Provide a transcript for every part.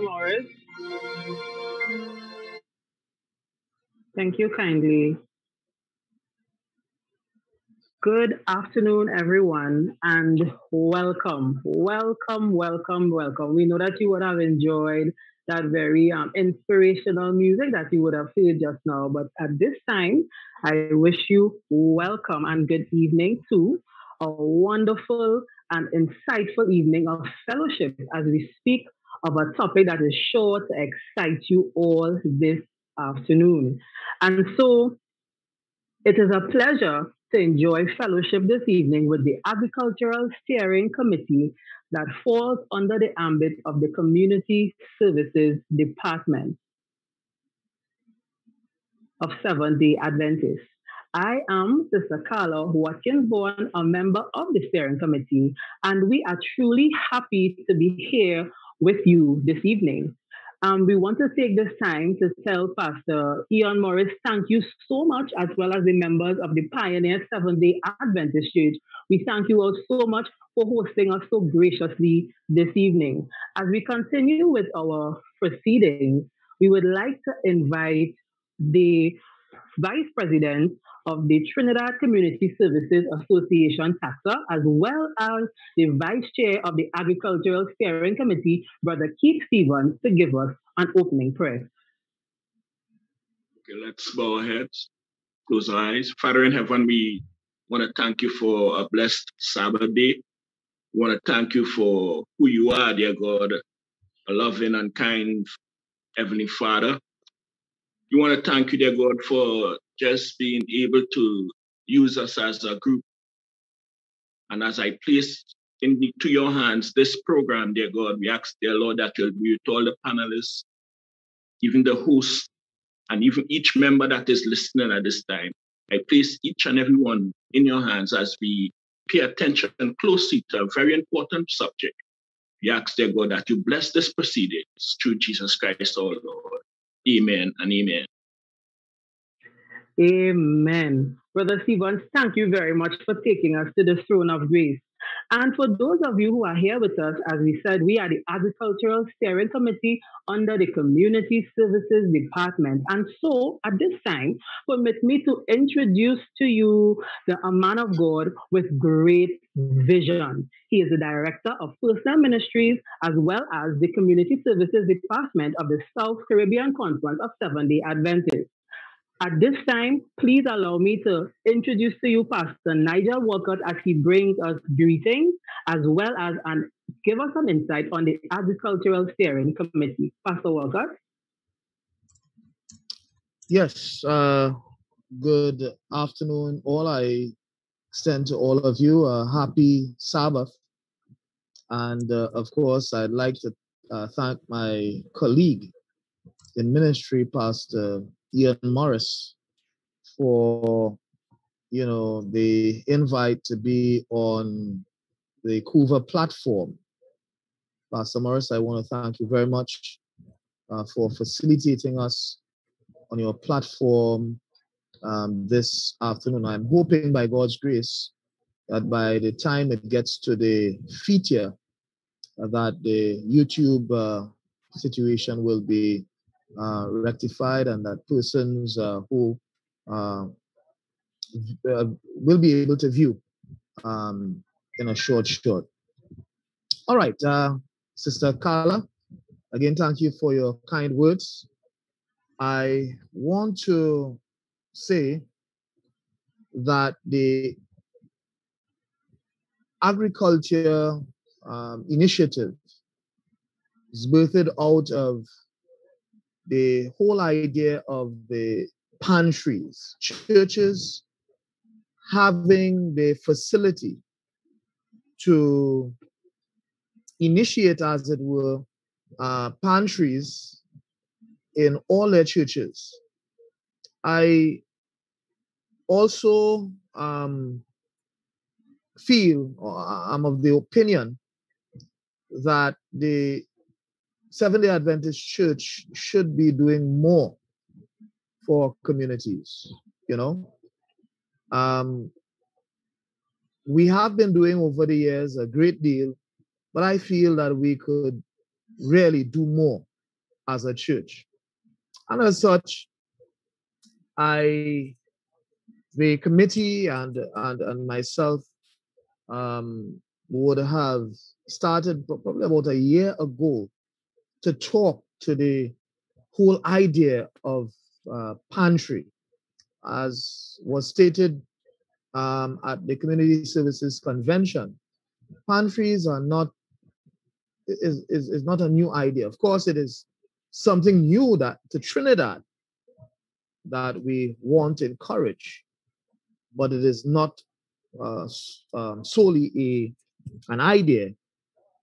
Morris. Thank you kindly. Good afternoon, everyone, and welcome, welcome, welcome, welcome. We know that you would have enjoyed that very um, inspirational music that you would have heard just now. But at this time, I wish you welcome and good evening to a wonderful and insightful evening of fellowship as we speak of a topic that is sure to excite you all this afternoon. And so it is a pleasure to enjoy fellowship this evening with the Agricultural Steering Committee that falls under the ambit of the Community Services Department of Seventh day Adventists. I am Sister Carla Watkins Bourne, a member of the steering committee, and we are truly happy to be here with you this evening. Um, we want to take this time to tell Pastor Ian Morris, thank you so much, as well as the members of the Pioneer Seventh day Adventist Church. We thank you all so much for hosting us so graciously this evening. As we continue with our proceedings, we would like to invite the Vice President of the Trinidad Community Services Association, TACSA, as well as the Vice Chair of the Agricultural Steering Committee, Brother Keith Stevens, to give us an opening prayer. Okay, let's bow our heads, close our eyes. Father in heaven, we want to thank you for a blessed Sabbath day. We want to thank you for who you are, dear God, a loving and kind Heavenly Father. We want to thank you, dear God, for just being able to use us as a group. And as I place into your hands this program, dear God, we ask, dear Lord, that you'll be with all the panelists, even the host, and even each member that is listening at this time. I place each and every one in your hands as we pay attention closely to a very important subject. We ask, dear God, that you bless this proceedings through Jesus Christ, our Lord. Amen and amen. Amen. Brother Stevens, thank you very much for taking us to the throne of grace. And for those of you who are here with us, as we said, we are the Agricultural Steering Committee under the Community Services Department. And so at this time, permit me to introduce to you the a man of God with great vision. He is the director of Personal Ministries as well as the Community Services Department of the South Caribbean Conference of Seventh day Adventists. At this time, please allow me to introduce to you Pastor Nigel Walcott as he brings us greetings as well as and give us some insight on the Agricultural Steering Committee. Pastor Walcott. Yes, uh, good afternoon, all. I extend to all of you a happy Sabbath. And uh, of course, I'd like to uh, thank my colleague in ministry, Pastor Ian Morris for you know the invite to be on the Couva platform. Pastor Morris, I want to thank you very much uh, for facilitating us on your platform um, this afternoon. I'm hoping by God's grace that by the time it gets to the feature, uh, that the YouTube uh, situation will be rectified and that persons uh, who uh, uh, will be able to view um, in a short short. All right, uh, Sister Carla, again, thank you for your kind words. I want to say that the agriculture um, initiative is birthed out of the whole idea of the pantries. Churches having the facility to initiate, as it were, uh, pantries in all their churches. I also um, feel, or I'm of the opinion, that the Seventh day Adventist Church should be doing more for communities, you know. Um, we have been doing over the years a great deal, but I feel that we could really do more as a church. And as such, I, the committee and, and, and myself um, would have started probably about a year ago to talk to the whole idea of uh, pantry, as was stated um, at the Community Services Convention. Pantries are not is, is, is not a new idea. Of course, it is something new that to Trinidad that we want to encourage, but it is not uh, um, solely a an idea,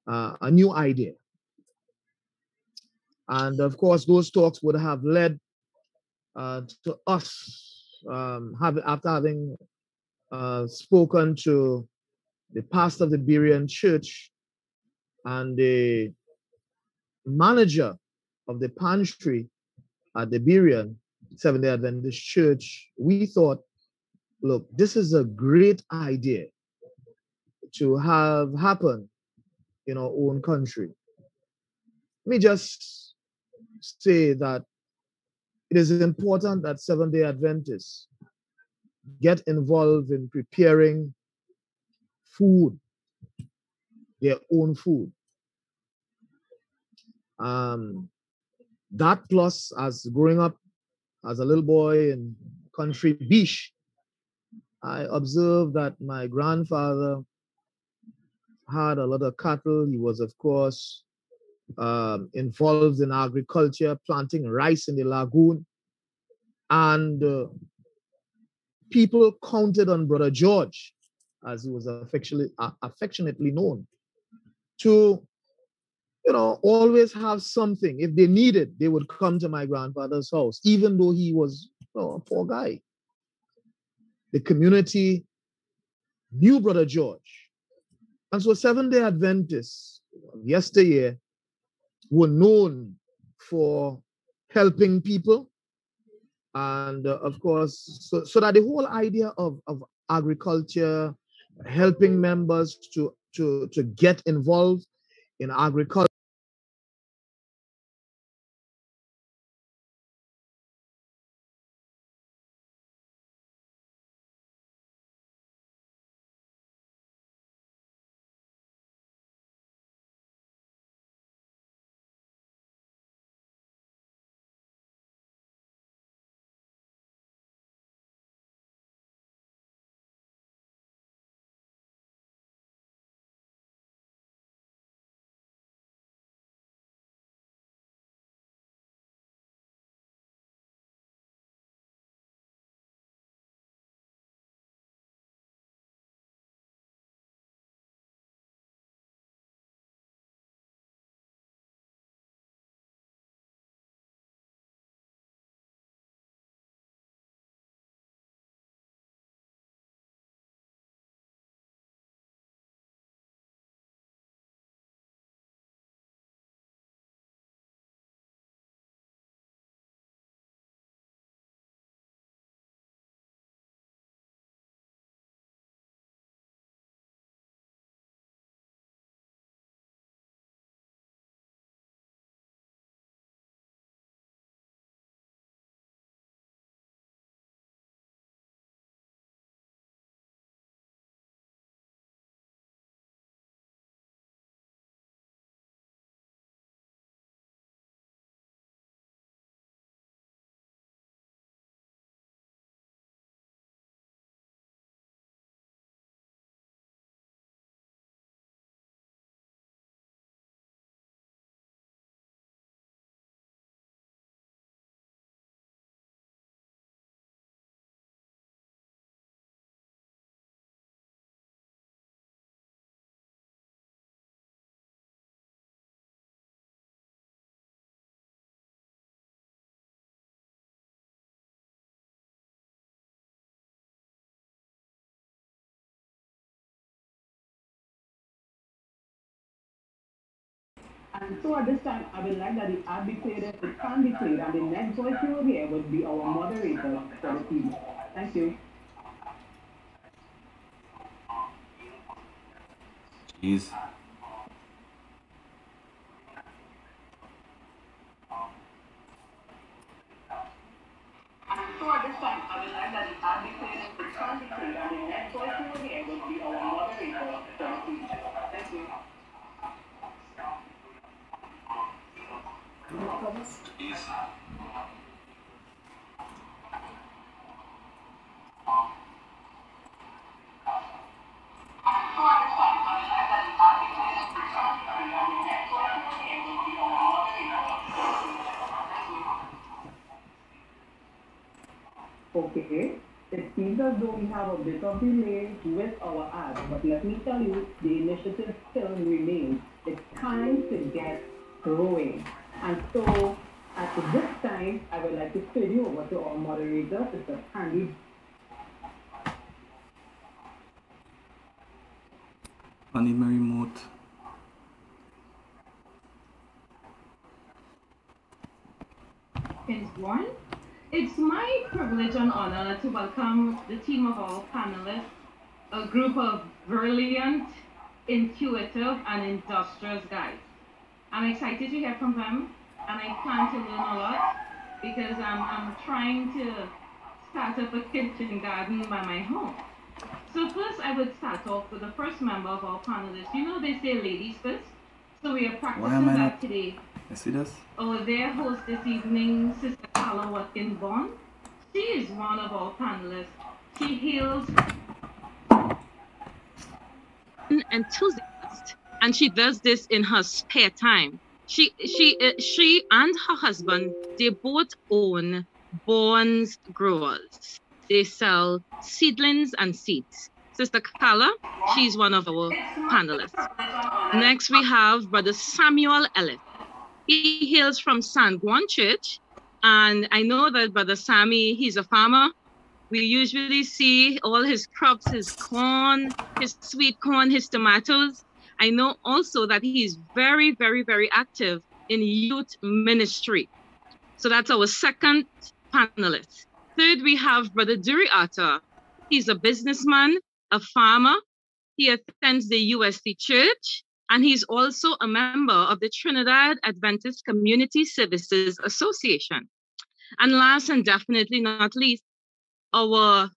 uh, a new idea. And of course, those talks would have led uh, to us um, have, after having uh, spoken to the pastor of the Berean church and the manager of the pantry at the Berean Seventh day Adventist church, we thought, look, this is a great idea to have happen in our own country. Let me just say that it is important that Seventh day Adventists get involved in preparing food, their own food. Um, that plus, as growing up as a little boy in country Bish, I observed that my grandfather had a lot of cattle. He was, of course, um, involved in agriculture, planting rice in the lagoon. And uh, people counted on Brother George, as he was affectionately, uh, affectionately known, to you know, always have something. If they needed, they would come to my grandfather's house, even though he was you know, a poor guy. The community knew Brother George. And so Seven Day Adventists yesteryear were known for helping people. And uh, of course, so, so that the whole idea of, of agriculture, helping members to, to, to get involved in agriculture. And so at this time, I would like that the ad be played it can be played, and the next voice you will hear would be our moderator for the team. Thank you. Jeez. So at this time, Okay. It seems as though we have a bit of delay with our ad, but let me tell you, the initiative still remains. It's time to get growing. And so, at this time, I would like to turn you over to our moderator, Sister Candy I need my remote. Prince Warren. It's my privilege and honor to welcome the team of our panelists, a group of brilliant, intuitive, and industrious guys. I'm excited to hear from them, and I plan to learn a lot because I'm, I'm trying to start up a kitchen garden by my home. So first, I would start off with the first member of our panelists. You know they say ladies first, so we are practicing that not? today. You see this? Our their host this evening, Sister Carla Watkins Bond. She is one of our panelists. She hails an enthusiast, and she does this in her spare time. She she uh, she and her husband they both own Bonds Growers. They sell seedlings and seeds. Sister Carla, she's one of our panelists. Next, we have Brother Samuel Ellis. He hails from San Juan Church, and I know that Brother Sammy, he's a farmer. We usually see all his crops, his corn, his sweet corn, his tomatoes. I know also that he is very, very, very active in youth ministry. So that's our second panelist. Third, we have Brother Duri Atta. He's a businessman, a farmer. He attends the USC Church, and he's also a member of the Trinidad Adventist Community Services Association. And last and definitely not least, our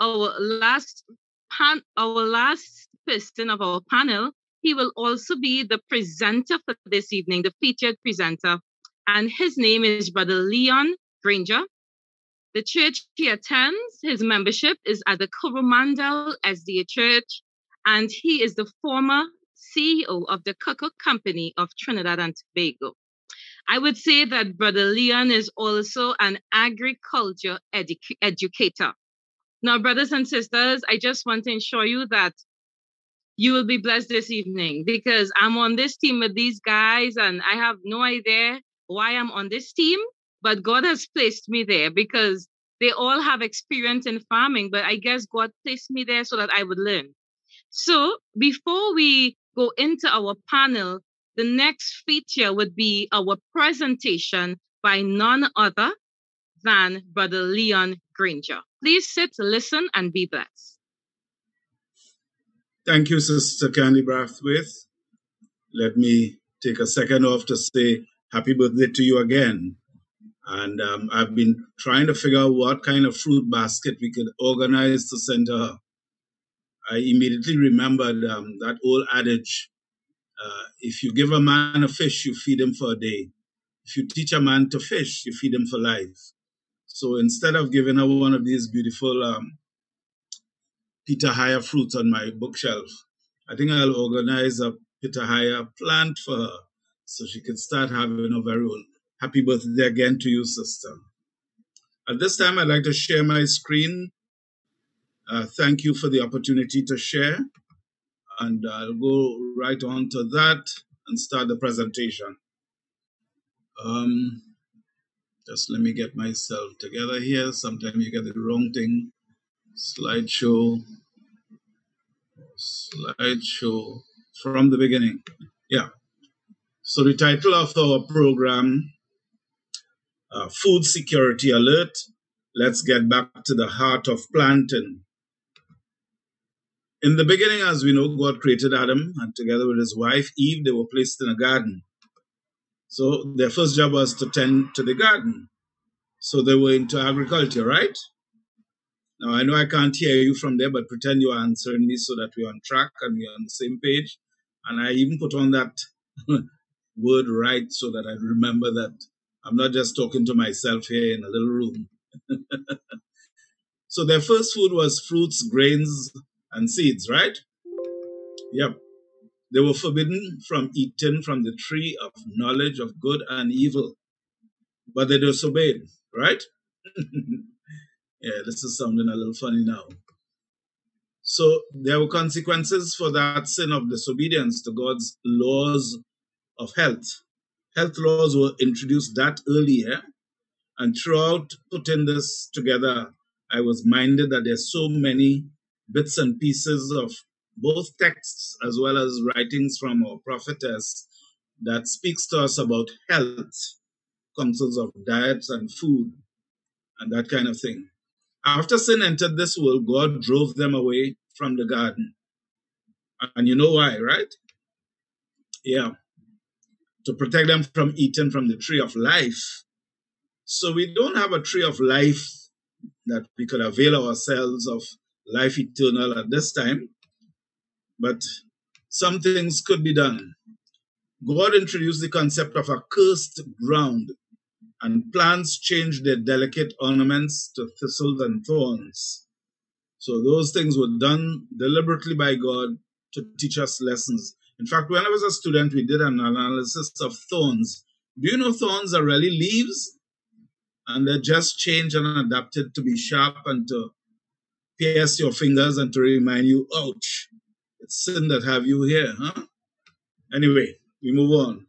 our last pan, our last person of our panel, he will also be the presenter for this evening, the featured presenter, and his name is Brother Leon Granger. The church he attends, his membership is at the Coromandel SDA Church, and he is the former CEO of the Cocoa Company of Trinidad and Tobago. I would say that Brother Leon is also an agriculture edu- educator. Now, brothers and sisters, I just want to ensure you that you will be blessed this evening because I'm on this team with these guys and I have no idea why I'm on this team, but God has placed me there because they all have experience in farming, but I guess God placed me there so that I would learn. So before we go into our panel, the next feature would be our presentation by none other than Brother Leon Granger. Please sit, listen, and be blessed. Thank you, Sister Candy Brathwaite. Let me take a second off to say happy birthday to you again. And um, I've been trying to figure out what kind of fruit basket we could organize to send her. I immediately remembered um, that old adage uh, if you give a man a fish, you feed him for a day. If you teach a man to fish, you feed him for life. So instead of giving her one of these beautiful um, pitahaya fruits on my bookshelf, I think I'll organize a pitahaya plant for her so she can start having her very own. Happy birthday again to you, sister. At this time, I'd like to share my screen. Uh, thank you for the opportunity to share. And I'll go right on to that and start the presentation. Um, just let me get myself together here. Sometimes you get the wrong thing. Slideshow, slideshow from the beginning. Yeah. So the title of our program, uh, Food Security Alert. Let's get back to the heart of planting. In the beginning, as we know, God created Adam, and together with his wife Eve, they were placed in a garden. So their first job was to tend to the garden. So they were into agriculture, right? Now I know I can't hear you from there, but pretend you're answering me so that we're on track and we're on the same page. And I even put on that word right so that I remember that I'm not just talking to myself here in a little room. so their first food was fruits, grains, and seeds, right? Yep. They were forbidden from eating from the tree of knowledge of good and evil, but they disobeyed, right? yeah, this is sounding a little funny now. So there were consequences for that sin of disobedience to God's laws of health. Health laws were introduced that earlier, and throughout putting this together, I was minded that there's so many bits and pieces of both texts as well as writings from our prophetess that speaks to us about health, counsels of diets and food, and that kind of thing. After sin entered this world, God drove them away from the garden. And you know why, right? Yeah. To protect them from eating from the tree of life. So we don't have a tree of life that we could avail ourselves of life eternal at this time but some things could be done. God introduced the concept of a cursed ground, and plants change their delicate ornaments to thistles and thorns. So those things were done deliberately by God to teach us lessons. In fact, when I was a student, we did an analysis of thorns. Do you know thorns are really leaves? And they're just changed and adapted to be sharp and to pierce your fingers and to remind you, ouch, it's sin that have you here, huh? Anyway, we move on.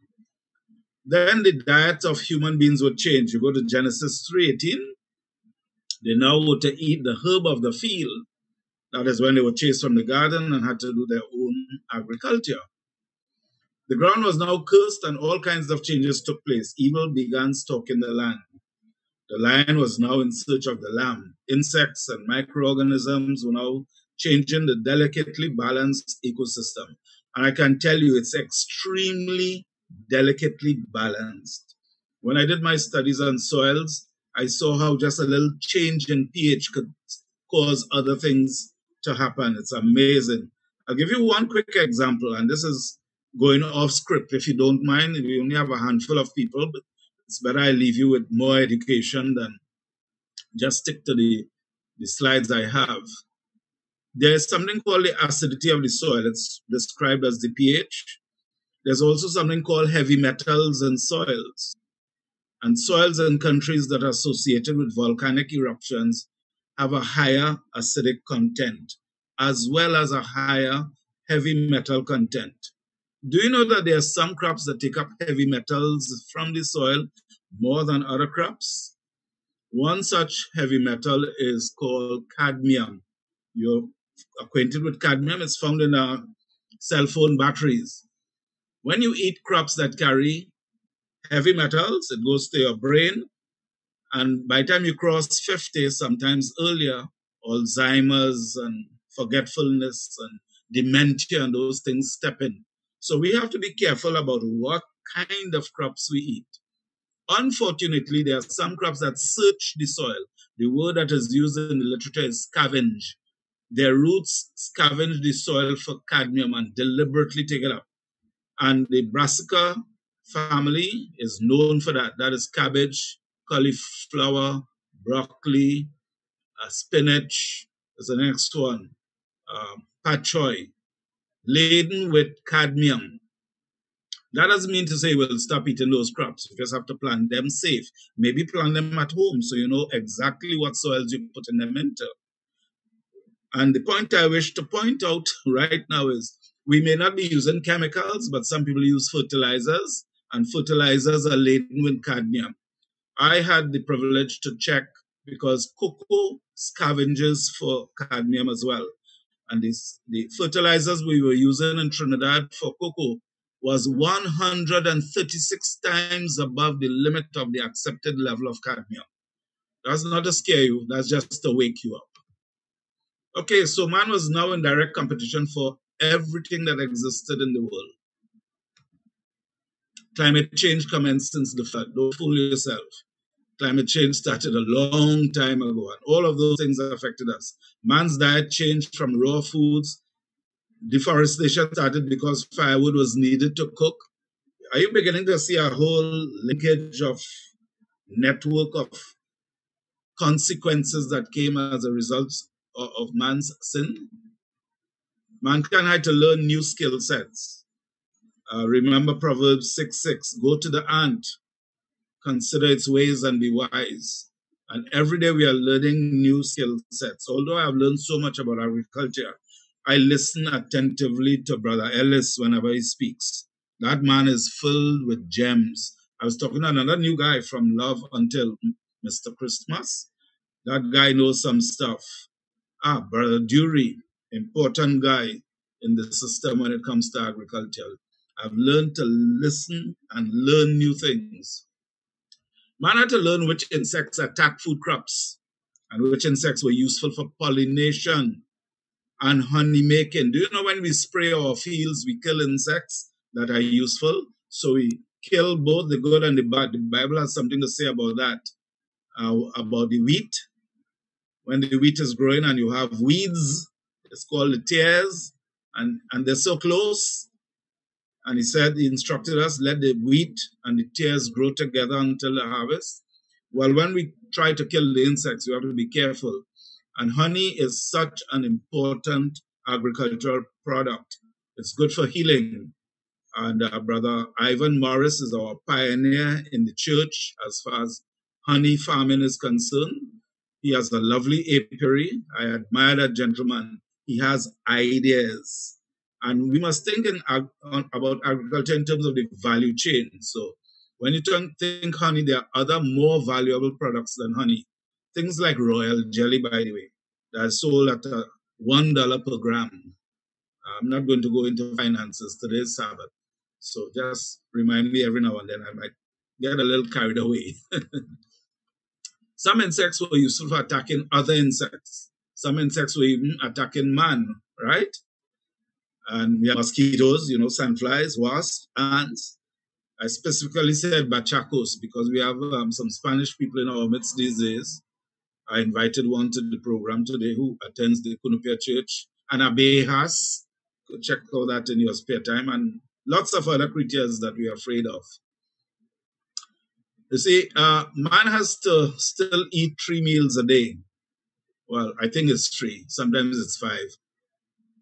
Then the diet of human beings would change. You go to Genesis 3:18. They now were to eat the herb of the field. That is when they were chased from the garden and had to do their own agriculture. The ground was now cursed and all kinds of changes took place. Evil began stalking the land. The lion was now in search of the lamb. Insects and microorganisms were now changing the delicately balanced ecosystem. And I can tell you it's extremely delicately balanced. When I did my studies on soils, I saw how just a little change in pH could cause other things to happen. It's amazing. I'll give you one quick example, and this is going off script if you don't mind. We only have a handful of people, but it's better I leave you with more education than just stick to the, the slides I have. There's something called the acidity of the soil. It's described as the pH. There's also something called heavy metals and soils. And soils in countries that are associated with volcanic eruptions have a higher acidic content, as well as a higher heavy metal content. Do you know that there are some crops that take up heavy metals from the soil more than other crops? One such heavy metal is called cadmium. You're acquainted with cadmium, it's found in our cell phone batteries. When you eat crops that carry heavy metals, it goes to your brain. And by the time you cross 50, sometimes earlier, Alzheimer's and forgetfulness and dementia and those things step in. So we have to be careful about what kind of crops we eat. Unfortunately, there are some crops that search the soil. The word that is used in the literature is scavenge. Their roots scavenge the soil for cadmium and deliberately take it up. And the brassica family is known for that. That is cabbage, cauliflower, broccoli, uh, spinach. Is the next one. Uh, choi, laden with cadmium. That doesn't mean to say we'll stop eating those crops. You just have to plant them safe. Maybe plant them at home so you know exactly what soils you're putting them into. And the point I wish to point out right now is we may not be using chemicals, but some people use fertilizers, and fertilizers are laden with cadmium. I had the privilege to check because cocoa scavenges for cadmium as well. And this, the fertilizers we were using in Trinidad for cocoa was 136 times above the limit of the accepted level of cadmium. That's not to scare you, that's just to wake you up. Okay, so man was now in direct competition for everything that existed in the world. Climate change commenced since the flood. Don't fool yourself. Climate change started a long time ago, and all of those things affected us. Man's diet changed from raw foods. Deforestation started because firewood was needed to cook. Are you beginning to see a whole linkage of network of consequences that came as a result of man's sin? Mankind had to learn new skill sets. Uh, remember Proverbs 6 6 Go to the ant, consider its ways and be wise. And every day we are learning new skill sets. Although I've learned so much about agriculture, I listen attentively to Brother Ellis whenever he speaks. That man is filled with gems. I was talking to another new guy from Love Until Mr. Christmas. That guy knows some stuff. Ah, Brother Dury, important guy in the system when it comes to agriculture. I've learned to listen and learn new things. Man had to learn which insects attack food crops and which insects were useful for pollination and honey making. Do you know when we spray our fields, we kill insects that are useful? So we kill both the good and the bad. The Bible has something to say about that, uh, about the wheat. When the wheat is growing and you have weeds, it's called the tares, and, and they're so close and he said, he instructed us, let the wheat and the tares grow together until the harvest. Well, when we try to kill the insects, we have to be careful. And honey is such an important agricultural product. It's good for healing. And uh, Brother Ivan Morris is our pioneer in the church as far as honey farming is concerned. He has a lovely apiary. I admire that gentleman. He has ideas. And we must think in, about agriculture in terms of the value chain. So when you think honey, there are other more valuable products than honey. Things like royal jelly, by the way, that are sold at a one dollar per gram. I'm not going to go into finances today's Sabbath. So just remind me every now and then. I might get a little carried away. Some insects were useful for attacking other insects. Some insects were even attacking man, right? And we have mosquitoes, you know, sandflies, wasps, ants. I specifically said bachacos because we have um, some Spanish people in our midst these days. I invited one to the program today who attends the Cunupia Church, and abejas. Check all that in your spare time, and lots of other creatures that we are afraid of. You see, uh, man has to still eat three meals a day. Well, I think it's three. Sometimes it's five.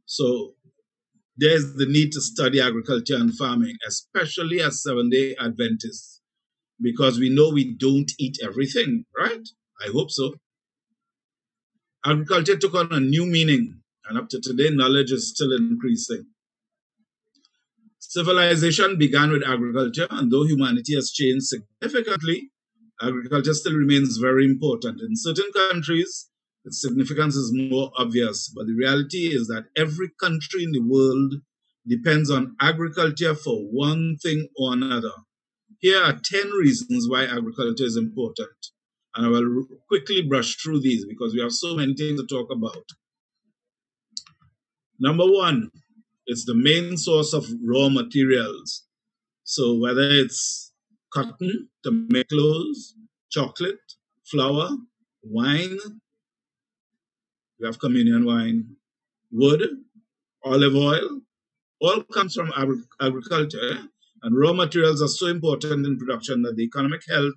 So there's the need to study agriculture and farming, especially as seven day Adventists, because we know we don't eat everything, right? I hope so. Agriculture took on a new meaning, and up to today, knowledge is still increasing. Civilization began with agriculture, and though humanity has changed significantly, agriculture still remains very important. In certain countries, its significance is more obvious, but the reality is that every country in the world depends on agriculture for one thing or another. Here are 10 reasons why agriculture is important. And I will quickly brush through these because we have so many things to talk about. Number one, it's the main source of raw materials. So whether it's cotton to make clothes, chocolate, flour, wine, we have communion wine, wood, olive oil, all comes from agri- agriculture. And raw materials are so important in production that the economic health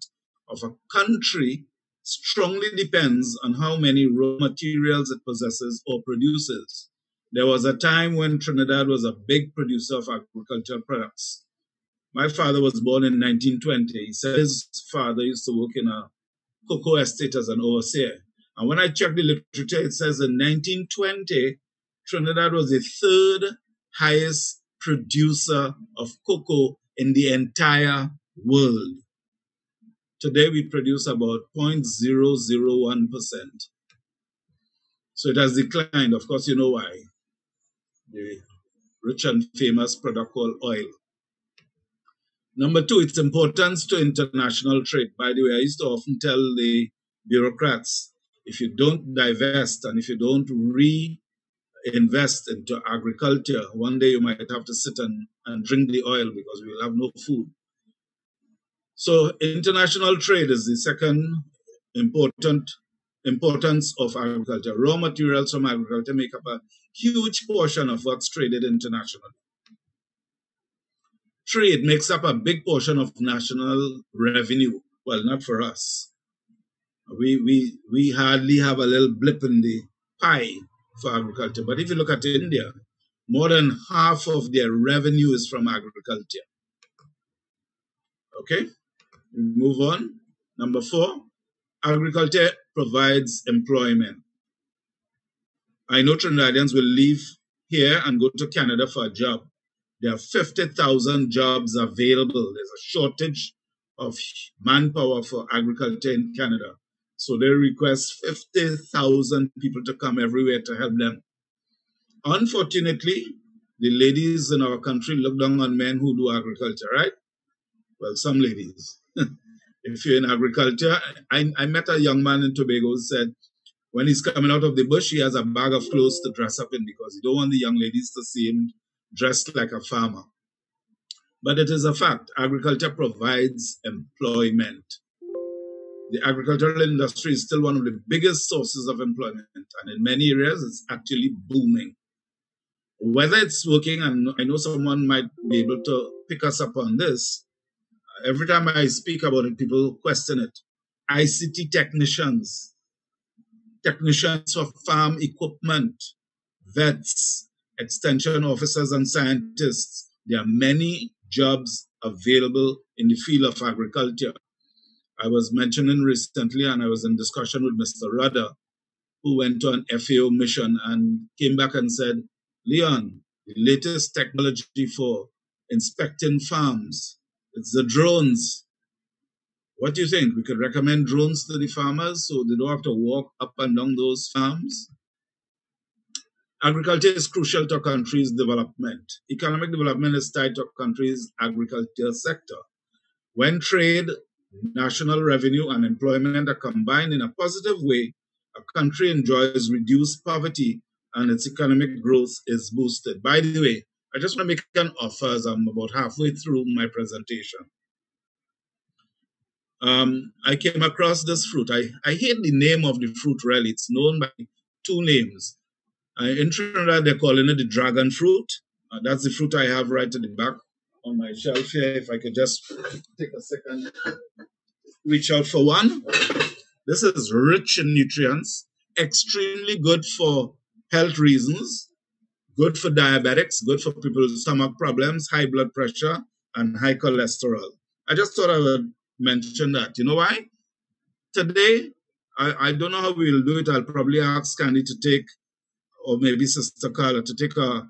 of a country strongly depends on how many raw materials it possesses or produces. There was a time when Trinidad was a big producer of agricultural products. My father was born in 1920. He said his father used to work in a cocoa estate as an overseer. And when I checked the literature, it says in 1920, Trinidad was the third highest producer of cocoa in the entire world. Today we produce about 0.001%. So it has declined. Of course, you know why. The rich and famous product called oil. Number two, its importance to international trade. By the way, I used to often tell the bureaucrats if you don't divest and if you don't reinvest into agriculture, one day you might have to sit and, and drink the oil because we will have no food. So international trade is the second important importance of agriculture. Raw materials from agriculture make up a huge portion of what's traded internationally. Trade makes up a big portion of national revenue. Well, not for us. We, we, we hardly have a little blip in the pie for agriculture. But if you look at India, more than half of their revenue is from agriculture. Okay, move on. Number four, agriculture provides employment. I know Trinidadians will leave here and go to Canada for a job. There are 50,000 jobs available. There's a shortage of manpower for agriculture in Canada. So they request 50,000 people to come everywhere to help them. Unfortunately, the ladies in our country look down on men who do agriculture, right? Well, some ladies. if you're in agriculture, I, I met a young man in Tobago who said when he's coming out of the bush, he has a bag of clothes to dress up in because he don't want the young ladies to see him dressed like a farmer. But it is a fact agriculture provides employment. The agricultural industry is still one of the biggest sources of employment, and in many areas, it's actually booming. Whether it's working, and I know someone might be able to pick us up on this. Every time I speak about it, people question it. ICT technicians, technicians for farm equipment, vets, extension officers and scientists. There are many jobs available in the field of agriculture. I was mentioning recently, and I was in discussion with Mr. Rudder, who went on FAO mission and came back and said, Leon, the latest technology for inspecting farms, it's the drones. What do you think? We could recommend drones to the farmers so they don't have to walk up and down those farms? Agriculture is crucial to a country's development. Economic development is tied to a country's agriculture sector. When trade, national revenue, and employment are combined in a positive way, a country enjoys reduced poverty and its economic growth is boosted. By the way, I just want to make an offer as I'm about halfway through my presentation. Um, I came across this fruit. I, I hate the name of the fruit, really. It's known by two names uh, in Trinidad, they're calling it the dragon fruit. Uh, that's the fruit I have right at the back on my shelf here. If I could just take a second, reach out for one. This is rich in nutrients, extremely good for health reasons, good for diabetics, good for people with stomach problems, high blood pressure, and high cholesterol. I just thought I would mention that. You know why? Today, I, I don't know how we'll do it. I'll probably ask Candy to take or maybe Sister Carla to take a,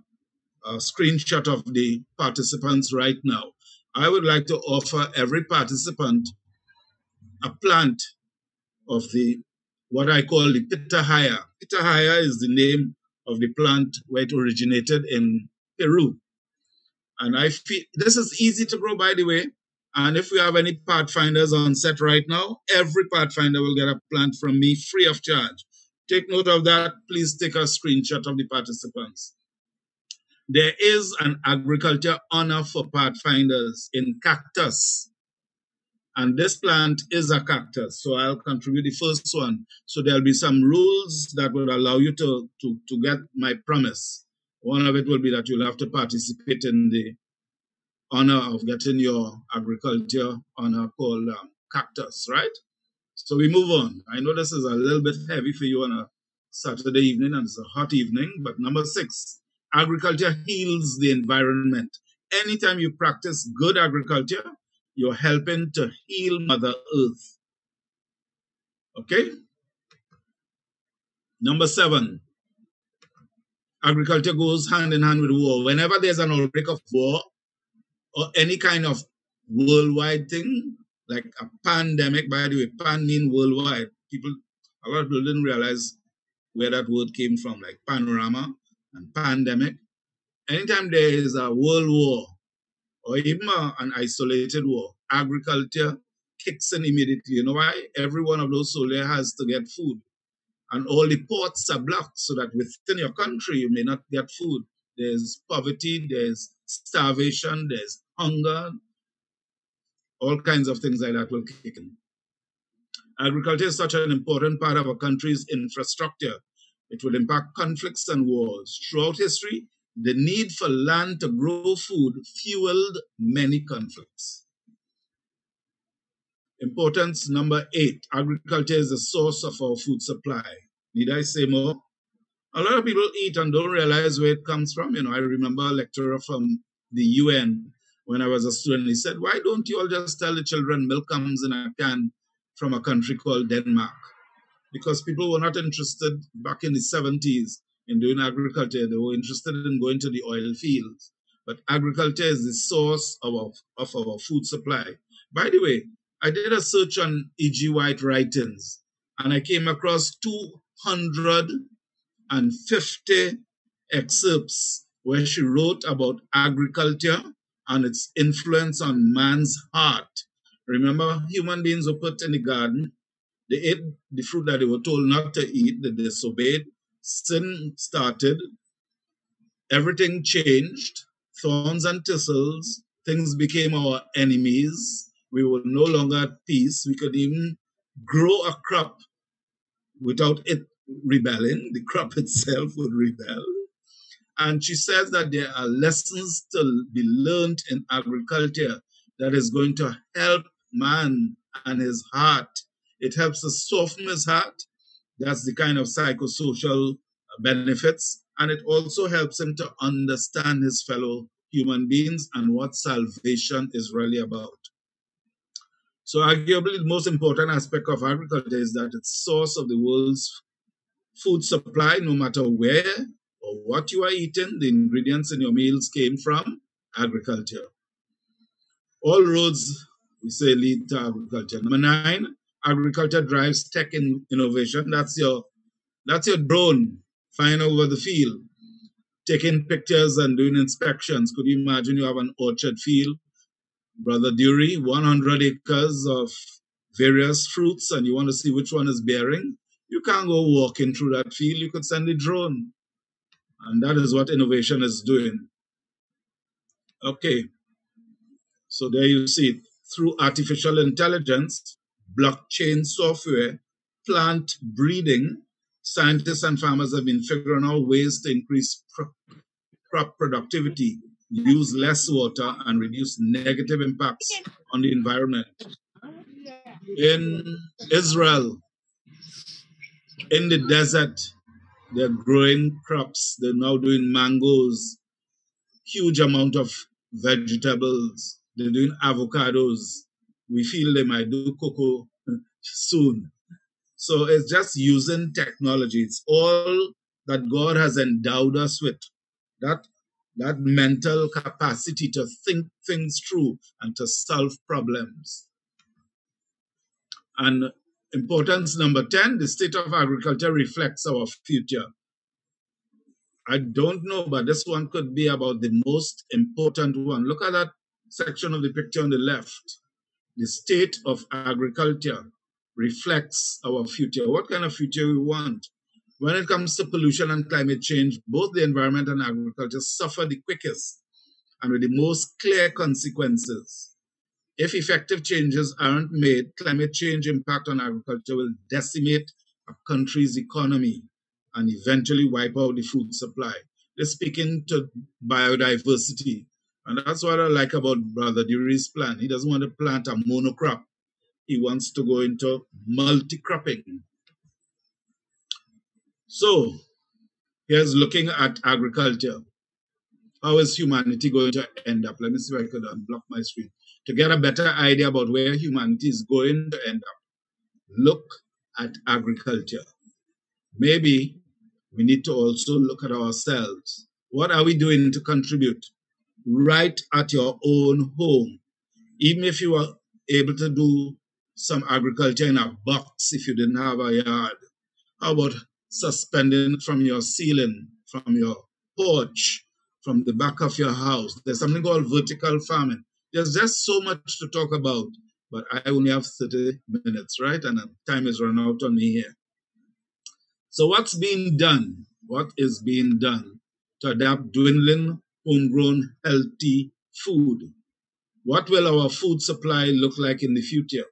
a screenshot of the participants right now. I would like to offer every participant a plant of the what I call the pitahaya. Pitahaya is the name of the plant where it originated in Peru. And I feel this is easy to grow, by the way. And if we have any pathfinders on set right now, every pathfinder will get a plant from me free of charge. Take note of that. Please take a screenshot of the participants. There is an agriculture honor for pathfinders in cactus. And this plant is a cactus. So I'll contribute the first one. So there'll be some rules that will allow you to, to, to get my promise. One of it will be that you'll have to participate in the honor of getting your agriculture honor called um, cactus, right? So we move on. I know this is a little bit heavy for you on a Saturday evening and it's a hot evening, but number six, agriculture heals the environment. Anytime you practice good agriculture, you're helping to heal Mother Earth. Okay? Number seven, agriculture goes hand in hand with war. Whenever there's an outbreak of war or any kind of worldwide thing, like a pandemic, by the way, pan mean worldwide. People, a lot of people didn't realize where that word came from, like panorama and pandemic. Anytime there is a world war, or even uh, an isolated war, agriculture kicks in immediately. You know why? Every one of those soldiers has to get food. And all the ports are blocked so that within your country you may not get food. There's poverty, there's starvation, there's hunger, all kinds of things like that will kick in. Agriculture is such an important part of a country's infrastructure. It will impact conflicts and wars. Throughout history, the need for land to grow food fueled many conflicts. Importance number eight agriculture is the source of our food supply. Need I say more? A lot of people eat and don't realize where it comes from. You know, I remember a lecturer from the UN when I was a student. He said, Why don't you all just tell the children milk comes in a can from a country called Denmark? Because people were not interested back in the 70s in doing agriculture. They were interested in going to the oil fields. But agriculture is the source of our, of our food supply. By the way, I did a search on E.G. White writings and I came across 250 excerpts where she wrote about agriculture and its influence on man's heart. Remember, human beings were put in the garden. They ate the fruit that they were told not to eat, they disobeyed. Sin started. Everything changed. Thorns and thistles. Things became our enemies we were no longer at peace. We could even grow a crop without it rebelling. The crop itself would rebel. And she says that there are lessons to be learned in agriculture that is going to help man and his heart. It helps to soften mm. his heart. That's the kind of psychosocial uh, benefits. And it also helps him to understand his fellow human beings and what salvation is really about. So arguably the most important aspect of agriculture is that it's source of the world's food supply, no matter where or what you are eating, the ingredients in your meals came from agriculture. All roads, we say, lead to agriculture. Number nine, agriculture drives tech in innovation. That's your that's your drone flying over the field, taking pictures and doing inspections. Could you imagine you have an orchard field Brother Dury, 100 acres of various fruits, and you want to see which one is bearing, you can't go walking through that field. You could send a drone. And that is what innovation is doing. Okay. So there you see it. Through artificial intelligence, blockchain software, plant breeding, scientists and farmers have been figuring out ways to increase crop productivity use less water, and reduce negative impacts on the environment. In Israel, in the desert, they're growing crops. They're now doing mangoes, huge amount of vegetables. They're doing avocados. We feel they might do cocoa soon. So it's just using technology. It's all that God has endowed us with. That that mental capacity to think things through and to solve problems. And importance number 10 the state of agriculture reflects our future. I don't know, but this one could be about the most important one. Look at that section of the picture on the left. The state of agriculture reflects our future. What kind of future we want? When it comes to pollution and climate change, both the environment and agriculture suffer the quickest and with the most clear consequences. If effective changes aren't made, climate change impact on agriculture will decimate a country's economy and eventually wipe out the food supply. They're speaking to biodiversity. And that's what I like about Brother Dury's plan. He doesn't want to plant a monocrop. He wants to go into multi-cropping. So, here's looking at agriculture. How is humanity going to end up? Let me see if I could unblock my screen. To get a better idea about where humanity is going to end up, look at agriculture. Maybe we need to also look at ourselves. What are we doing to contribute right at your own home? Even if you were able to do some agriculture in a box if you didn't have a yard. How about suspending from your ceiling, from your porch, from the back of your house. There's something called vertical farming. There's just so much to talk about, but I only have 30 minutes, right? And time is running out on me here. So, what's being done? What is being done to adapt dwindling homegrown healthy food? What will our food supply look like in the future?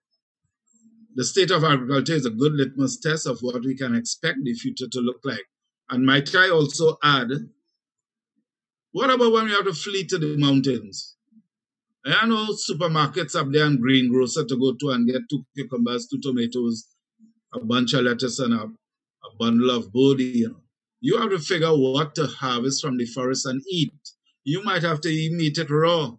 The state of agriculture is a good litmus test of what we can expect the future to look like. And might I also add, what about when we have to flee to the mountains? I know supermarkets up there and greengrocer to go to and get two cucumbers, two tomatoes, a bunch of lettuce, and a, a bundle of bodi. You know, you have to figure what to harvest from the forest and eat. You might have to even eat it raw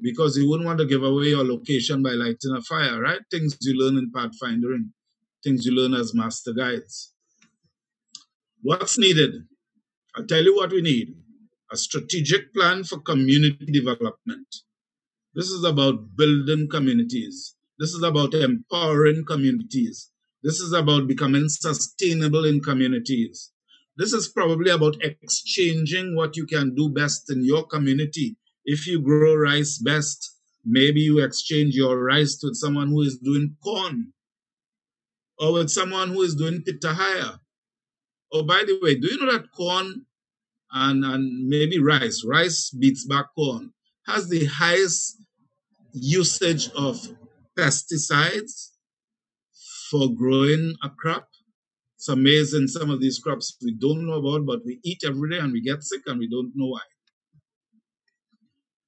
because you wouldn't want to give away your location by lighting a fire, right? Things you learn in pathfinding, things you learn as master guides. What's needed? I'll tell you what we need a strategic plan for community development. This is about building communities. This is about empowering communities. This is about becoming sustainable in communities. This is probably about exchanging what you can do best in your community if you grow rice best, maybe you exchange your rice with someone who is doing corn or with someone who is doing pitahaya. Oh, by the way, do you know that corn and, and maybe rice, rice beats back corn, has the highest usage of pesticides for growing a crop? It's amazing some of these crops we don't know about, but we eat every day and we get sick and we don't know why.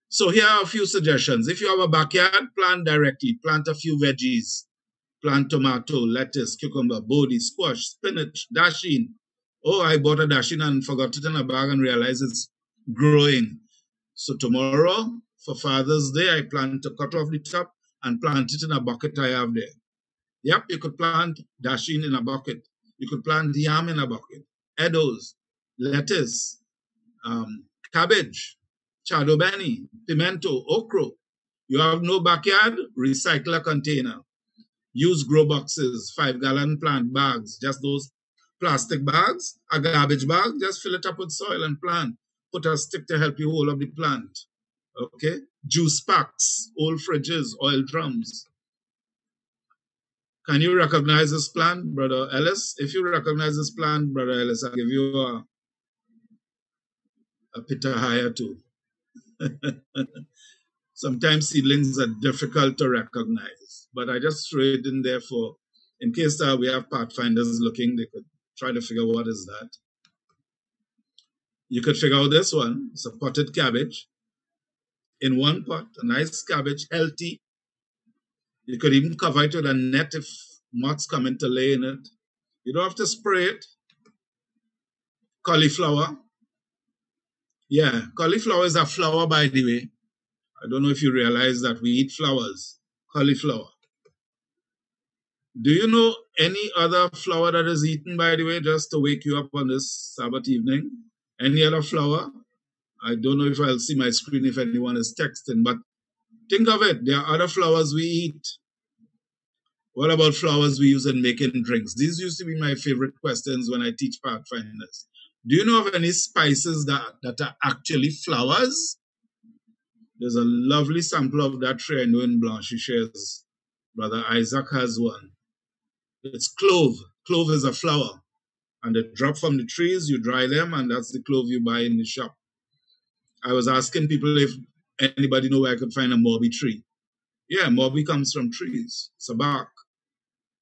So here are a few suggestions. If you have a backyard, plant directly. Plant a few veggies. Plant tomato, lettuce, cucumber, bodi, squash, spinach, dasheen. Oh, I bought a dasheen and forgot it in a bag and realized it's growing. So tomorrow, for Father's Day, I plan to cut off the top and plant it in a bucket I have there. Yep, you could plant dasheen in a bucket. You could plant yam in a bucket. Eddoes, lettuce, um, cabbage, chadon beni, pimento, okra. You have no backyard? Recycle a container. Use grow boxes, five gallon plant bags, just those plastic bags, a garbage bag, just fill it up with soil and plant. Put a stick to help you hold up the plant. Okay? Juice packs, old fridges, oil drums. Can you recognize this plant, Brother Ellis? If you recognize this plant, Brother Ellis, I'll give you a, a higher too. Sometimes seedlings are difficult to recognize, but I just throw it in there for, in case uh, we have pathfinders looking, they could try to figure what is that. You could figure out this one. It's a potted cabbage in one pot, a nice cabbage, healthy. You could even cover it with a net if moths come in to lay in it. You don't have to spray it. Cauliflower, yeah, cauliflower is a flower, by the way. I don't know if you realize that we eat flowers. Cauliflower. Do you know any other flower that is eaten, by the way, just to wake you up on this Sabbath evening? Any other flower? I don't know if I'll see my screen if anyone is texting, but think of it. There are other flowers we eat. What about flowers we use in making drinks? These used to be my favorite questions when I teach Pathfinders. Do you know of any spices that, that are actually flowers? There's a lovely sample of that tree I know in Blanchisseuse. Brother Isaac has one. It's clove. Clove is a flower. And they drop from the trees, you dry them, and that's the clove you buy in the shop. I was asking people if anybody know where I could find a mauby tree. Yeah, Mauby comes from trees. It's a bark.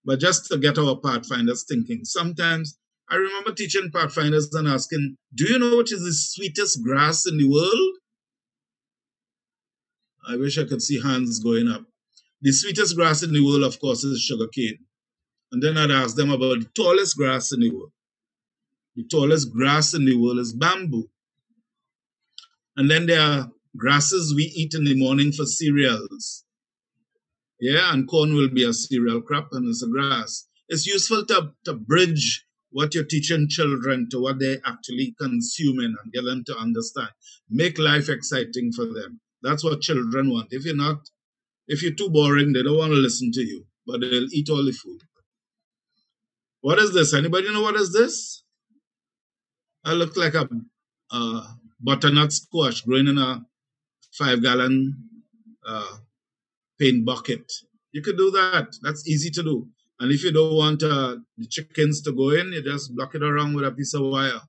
But just to get our pathfinders thinking, sometimes I remember teaching pathfinders and asking, Do you know what is the sweetest grass in the world? I wish I could see hands going up. The sweetest grass in the world, of course, is sugarcane. And then I'd ask them about the tallest grass in the world. The tallest grass in the world is bamboo. And then there are grasses we eat in the morning for cereals. Yeah, and corn will be a cereal crop and it's a grass. It's useful to, to bridge what you're teaching children to what they're actually consuming and get them to understand. Make life exciting for them. That's what children want. If you're not, if you're too boring, they don't want to listen to you, but they'll eat all the food. What is this? Anybody know what is this? I look like a, a butternut squash growing in a five gallon uh, paint bucket. You could do that. That's easy to do. And if you don't want uh, the chickens to go in, you just block it around with a piece of wire.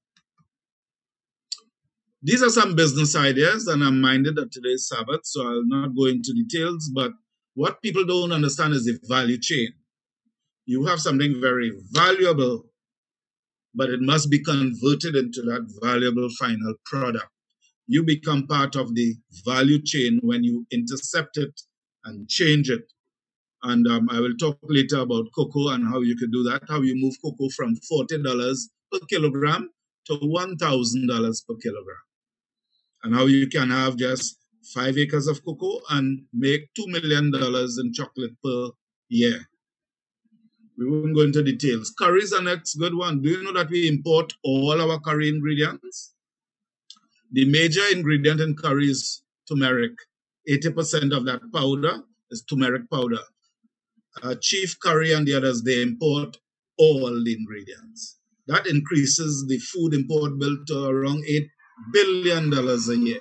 These are some business ideas, and I'm minded that today's Sabbath, so I'll not go into details. But what people don't understand is the value chain. You have something very valuable, but it must be converted into that valuable final product. You become part of the value chain when you intercept it and change it. And um, I will talk later about cocoa and how you can do that, how you move cocoa from $40 per kilogram to $1,000 per kilogram and how you can have just five acres of cocoa and make $2 million in chocolate per year. We won't go into details. Curry is the next good one. Do you know that we import all our curry ingredients? The major ingredient in curry is turmeric. 80% of that powder is turmeric powder. Uh, Chief Curry and the others, they import all the ingredients. That increases the food import bill to around 8 billion dollars a year.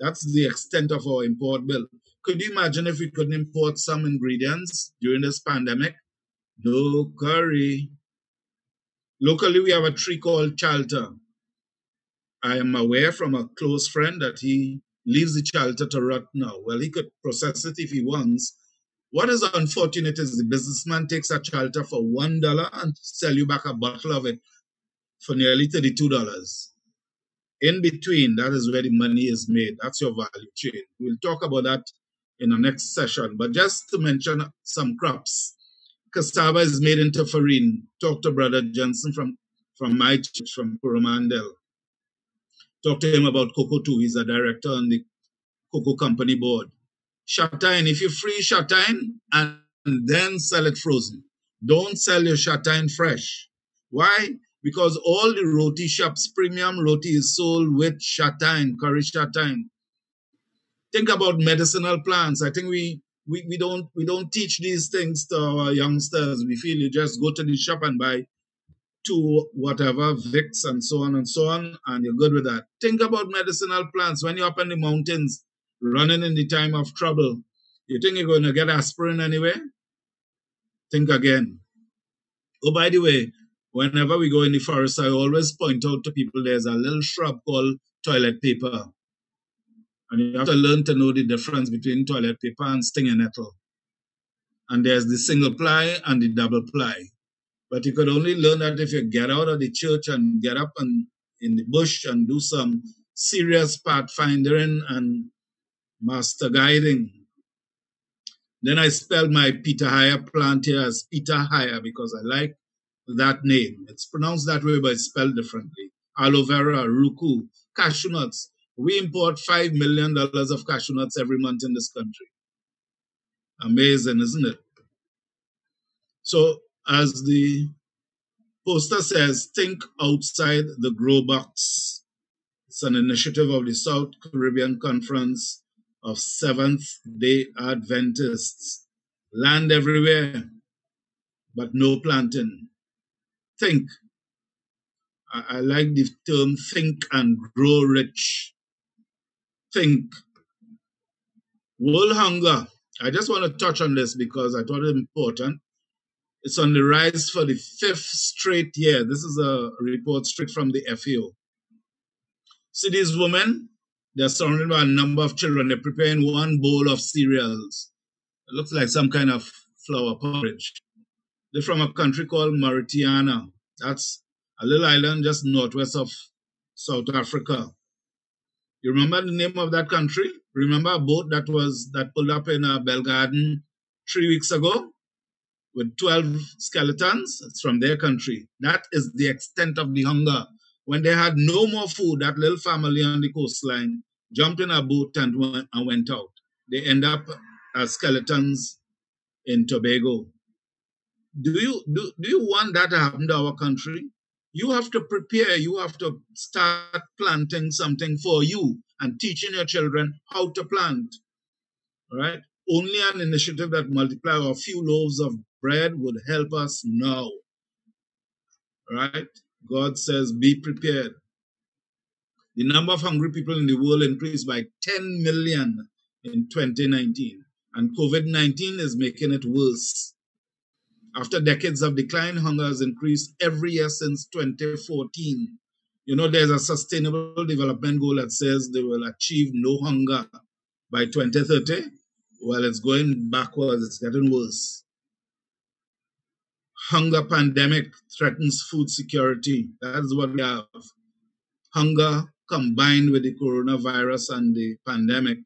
That's the extent of our import bill. Could you imagine if we couldn't import some ingredients during this pandemic? No curry. Locally, we have a tree called chalta. I am aware from a close friend that he leaves the chalta to rot now. Well, he could process it if he wants. What is unfortunate is the businessman takes a chalta for one dollar and sell you back a bottle of it for nearly thirty-two dollars. In between, that is where the money is made. That's your value chain. We'll talk about that in the next session. But just to mention some crops, cassava is made into farine. Talk to Brother Johnson from, from my church, from Coromandel. Talk to him about cocoa too. He's a director on the cocoa company board. Chataigne, if you freeze chataigne and then sell it frozen, don't sell your chataigne fresh. Why? because all the roti shops, premium roti is sold with chataigne, curry chataigne. Think about medicinal plants. I think we, we, we don't we don't teach these things to our youngsters. We feel you just go to the shop and buy two whatever Vicks and so on and so on, and you're good with that. Think about medicinal plants. When you're up in the mountains, running in the time of trouble, you think you're going to get aspirin anyway? Think again. Oh, by the way, whenever we go in the forest, I always point out to people there's a little shrub called toilet paper. And you have to learn to know the difference between toilet paper and stinging nettle. And there's the single ply and the double ply. But you could only learn that if you get out of the church and get up and in the bush and do some serious pathfinding and master guiding. Then I spelled my pitahaya plant here as pitahaya because I like that name. It's pronounced that way, but it's spelled differently. Aloe vera, roucou, cashew nuts. We import $5 million of cashew nuts every month in this country. Amazing, isn't it? So, as the poster says, think outside the grow box. It's an initiative of the South Caribbean Conference of Seventh day Adventists. Land everywhere, but no planting think. I, I like the term think and grow rich. Think. World hunger. I just want to touch on this because I thought it important. It's on the rise for the fifth straight year. This is a report straight from the FAO. See these women? They're surrounded by a number of children. They're preparing one bowl of cereals. It looks like some kind of flour porridge. They're from a country called Mauritania. That's a little island just northwest of South Africa. You remember the name of that country? Remember a boat that was that pulled up in uh, Belle Garden three weeks ago with 12 skeletons? From their country. That is the extent of the hunger. When they had no more food, that little family on the coastline jumped in a boat and went, and went out. They end up as skeletons in Tobago do you do, do you want that to happen to our country? You have to prepare, you have to start planting something for you and teaching your children how to plant. All right? Only an initiative that multiply a few loaves of bread would help us now. Right? God says, be prepared. The number of hungry people in the world increased by 10 million in 2019, and COVID 19 is making it worse. After decades of decline, hunger has increased every year since 2014. You know, there's a sustainable development goal that says they will achieve no hunger by 2030. Well, it's going backwards, it's getting worse. Hunger pandemic threatens food security. That's what we have. Hunger combined with the coronavirus and the pandemic.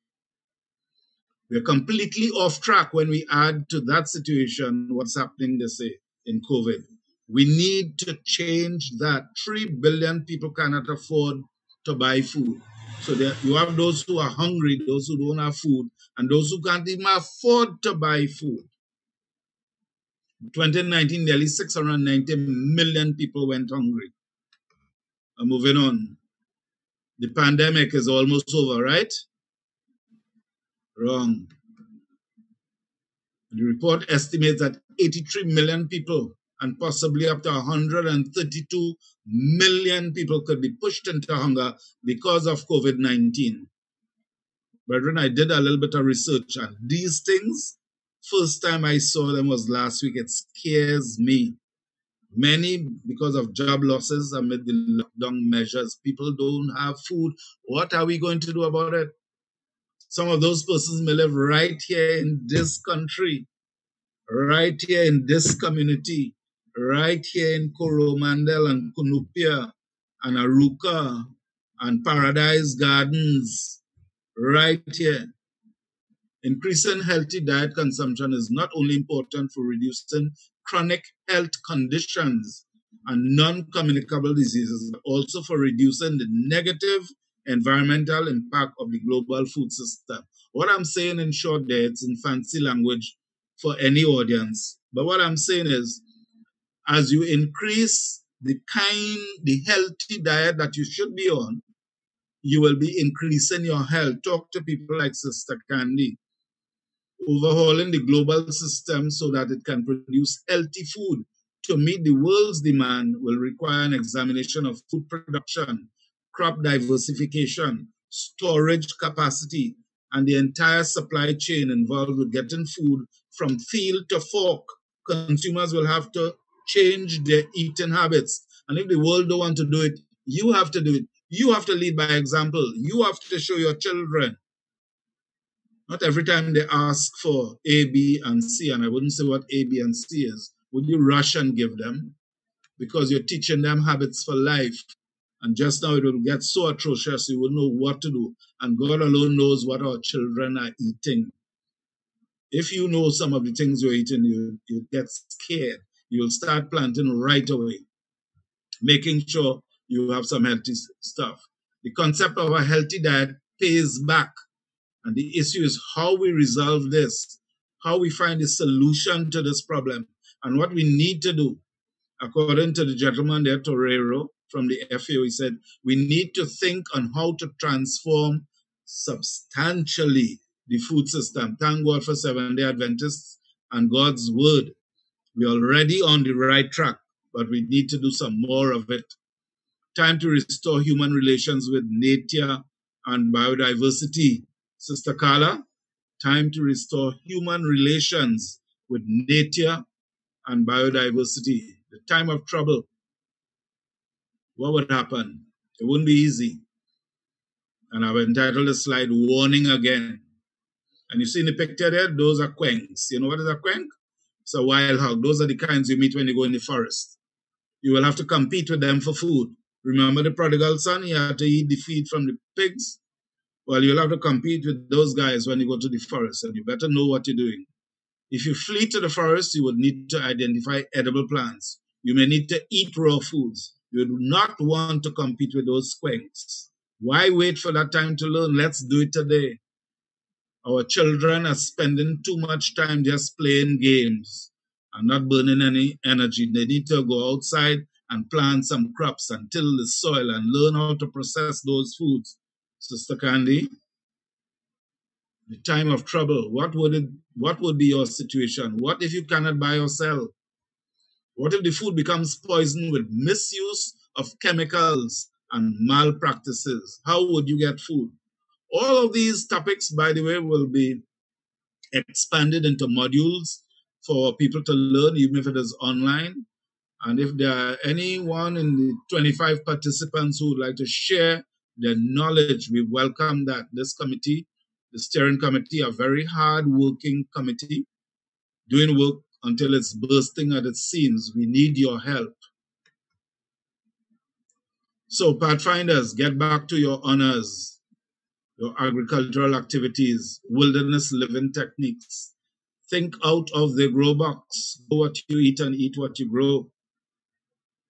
We're completely off track when we add to that situation what's happening, they say, in COVID. We need to change that. Three billion people cannot afford to buy food. So there, you have those who are hungry, those who don't have food, and those who can't even afford to buy food. 2019, nearly 690 million people went hungry. I'm moving on. The pandemic is almost over, right? Wrong. The report estimates that 83 million people and possibly up to 132 million people could be pushed into hunger because of COVID 19. Brethren, I did a little bit of research on these things. First time I saw them was last week. It scares me. Many, because of job losses amid the lockdown measures, people don't have food. What are we going to do about it? Some of those persons may live right here in this country, right here in this community, right here in Coromandel and Cunupia and Arouca and Paradise Gardens, right here. Increasing healthy diet consumption is not only important for reducing chronic health conditions and non-communicable diseases, but also for reducing the negative environmental impact of the global food system. What I'm saying in short there, it's in fancy language for any audience. But what I'm saying is, as you increase the kind, the healthy diet that you should be on, you will be increasing your health. Talk to people like Sister Candy overhauling the global system so that it can produce healthy food to meet the world's demand will require an examination of food production, crop diversification, storage capacity, and the entire supply chain involved with getting food from field to fork. Consumers will have to change their eating habits. And if the world don't want to do it, you have to do it. You have to lead by example. You have to show your children not every time they ask for A, B, and C, and I wouldn't say what A, B, and C is, would you rush and give them? Because you're teaching them habits for life. And just now it will get so atrocious, you will know what to do. And God alone knows what our children are eating. If you know some of the things you're eating, you, you get scared. You'll start planting right away, making sure you have some healthy stuff. The concept of a healthy diet pays back and the issue is how we resolve this, how we find a solution to this problem, and what we need to do. According to the gentleman there, Torero from the FAO, he said, we need to think on how to transform substantially the food system. Thank God for Seven day Adventists and God's word. We're already on the right track, but we need to do some more of it. Time to restore human relations with nature and biodiversity Sister Carla, time to restore human relations with nature and biodiversity. The time of trouble, what would happen? It wouldn't be easy. And I've entitled the slide Warning Again. And you see in the picture there, those are quenks. You know what is a quenk? It's a wild hog. Those are the kinds you meet when you go in the forest. You will have to compete with them for food. Remember the prodigal son? He had to eat the feed from the pigs. Well, you'll have to compete with those guys when you go to the forest, and you better know what you're doing. If you flee to the forest, you would need to identify edible plants. You may need to eat raw foods. You do not want to compete with those squinks. Why wait for that time to learn? Let's do it today. Our children are spending too much time just playing games and not burning any energy. They need to go outside and plant some crops and till the soil and learn how to process those foods Sister Candy, the time of trouble, what would it what would be your situation? What if you cannot buy or sell? What if the food becomes poisoned with misuse of chemicals and malpractices. How would you get food? All of these topics, by the way, will be expanded into modules for people to learn, even if it is online. And if there are anyone in the 25 participants who would like to share their knowledge, we welcome that. This committee, the steering committee, a very hard working committee, doing work until it's bursting at its seams. We need your help. So, Pathfinders, get back to your honors, your agricultural activities, wilderness living techniques. Think out of the grow box. Grow what you eat and eat what you grow.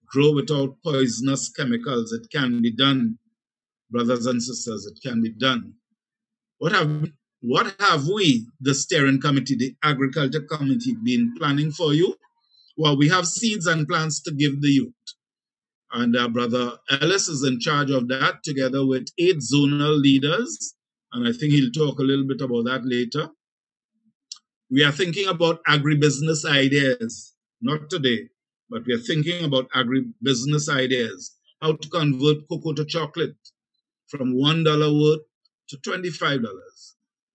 Grow without poisonous chemicals. It can be done, brothers and sisters. It can be done. What have what have we, the steering committee, the agriculture committee, been planning for you? Well, we have seeds and plants to give the youth. And uh, Brother Ellis is in charge of that together with eight zonal leaders. And I think he'll talk a little bit about that later. We are thinking about agribusiness ideas, not today, but we are thinking about agribusiness ideas, how to convert cocoa to chocolate from $1 worth to $25.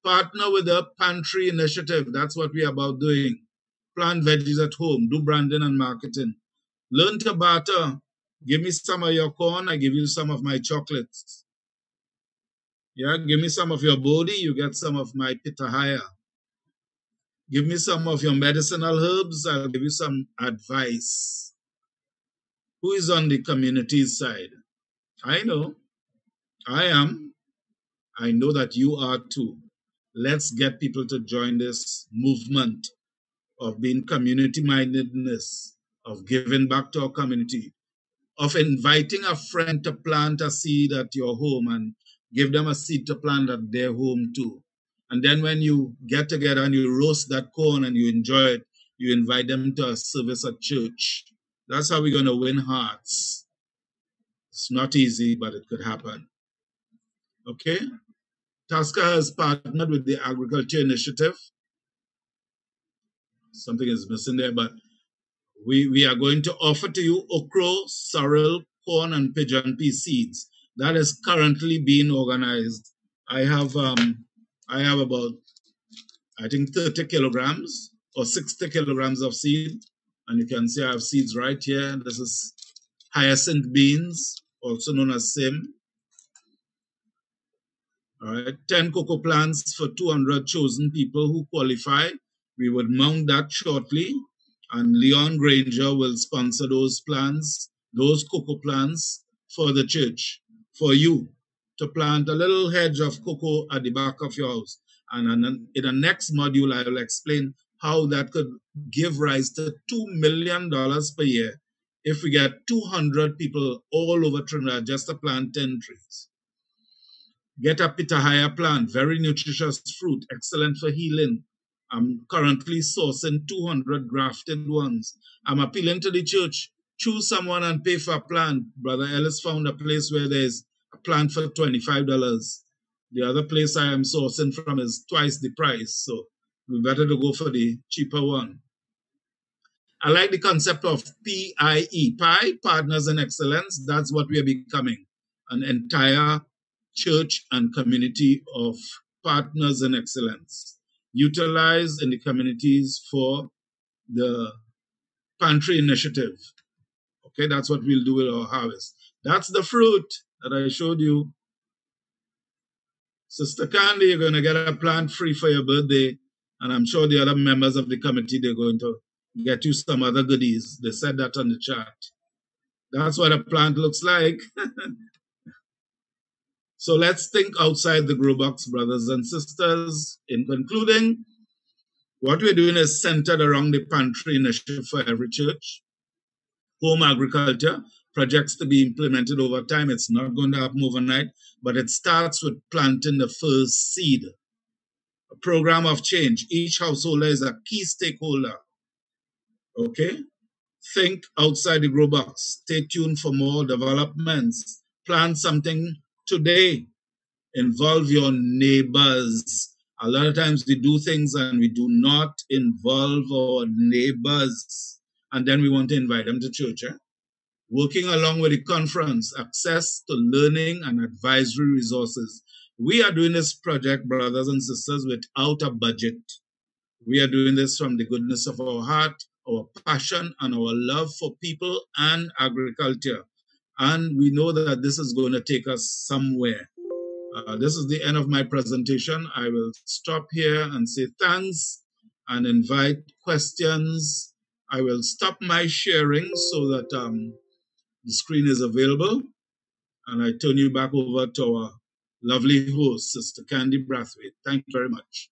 Partner with the Pantry Initiative. That's what we're about doing. Plant veggies at home, do branding and marketing. Learn to barter. Give me some of your corn, I give you some of my chocolates. Yeah, give me some of your bodi, you get some of my pitahaya. Give me some of your medicinal herbs, I'll give you some advice. Who is on the community side? I know. I am. I know that you are too. Let's get people to join this movement of being community mindedness, of giving back to our community, of inviting a friend to plant a seed at your home and give them a seed to plant at their home too. And then when you get together and you roast that corn and you enjoy it, you invite them to a service at church. That's how we're going to win hearts. It's not easy, but it could happen. Okay? TASCA has partnered with the Agriculture Initiative. Something is missing there, but we, we are going to offer to you okra, sorrel, corn, and pigeon pea seeds. That is currently being organized. I have um, I have about I think 30 kilograms or 60 kilograms of seed. And you can see I have seeds right here. This is hyacinth beans, also known as sim. All right, 10 cocoa plants for 200 chosen people who qualify. We would mount that shortly, and Leon Granger will sponsor those plants, those cocoa plants for the church, for you to plant a little hedge of cocoa at the back of your house. And in the next module, I will explain how that could give rise to $2 million per year if we get 200 people all over Trinidad just to plant 10 trees. Get a pitahaya plant, very nutritious fruit, excellent for healing. I'm currently sourcing 200 grafted ones. I'm appealing to the church. Choose someone and pay for a plant. Brother Ellis found a place where there's a plant for $25. The other place I am sourcing from is twice the price. So we better to go for the cheaper one. I like the concept of PIE, PI, Partners in Excellence. That's what we are becoming. An entire church and community of partners in excellence, utilized in the communities for the pantry initiative. Okay, that's what we'll do with our harvest. That's the fruit that I showed you. Sister Candy, you're going to get a plant free for your birthday. And I'm sure the other members of the committee, they're going to get you some other goodies. They said that on the chat. That's what a plant looks like. So let's think outside the grow box, brothers and sisters. In concluding, what we're doing is centered around the pantry initiative for every church. Home agriculture projects to be implemented over time. It's not going to happen overnight, but it starts with planting the first seed. A program of change. Each householder is a key stakeholder. Okay? Think outside the grow box. Stay tuned for more developments. Plan something today. Involve your neighbors. A lot of times we do things and we do not involve our neighbors. And then we want to invite them to church. Eh? working along with the conference, access to learning and advisory resources. We are doing this project, brothers and sisters, without a budget. We are doing this from the goodness of our heart, our passion, and our love for people and agriculture. And we know that this is going to take us somewhere. Uh, this is the end of my presentation. I will stop here and say thanks and invite questions. I will stop my sharing so that um, the screen is available. And I turn you back over to our lovely host, Sister Candy Brathwaite. Thank you very much.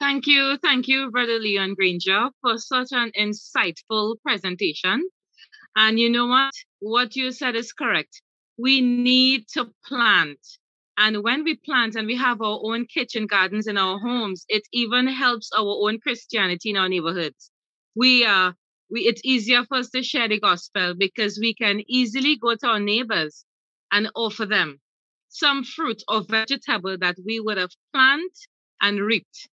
Thank you. Thank you, Brother Leon Granger, for such an insightful presentation. And you know what? What you said is correct. We need to plant. And when we plant and we have our own kitchen gardens in our homes, it even helps our own Christianity in our neighborhoods. We are uh, we it's easier for us to share the gospel because we can easily go to our neighbors and offer them some fruit or vegetable that we would have planted and reaped,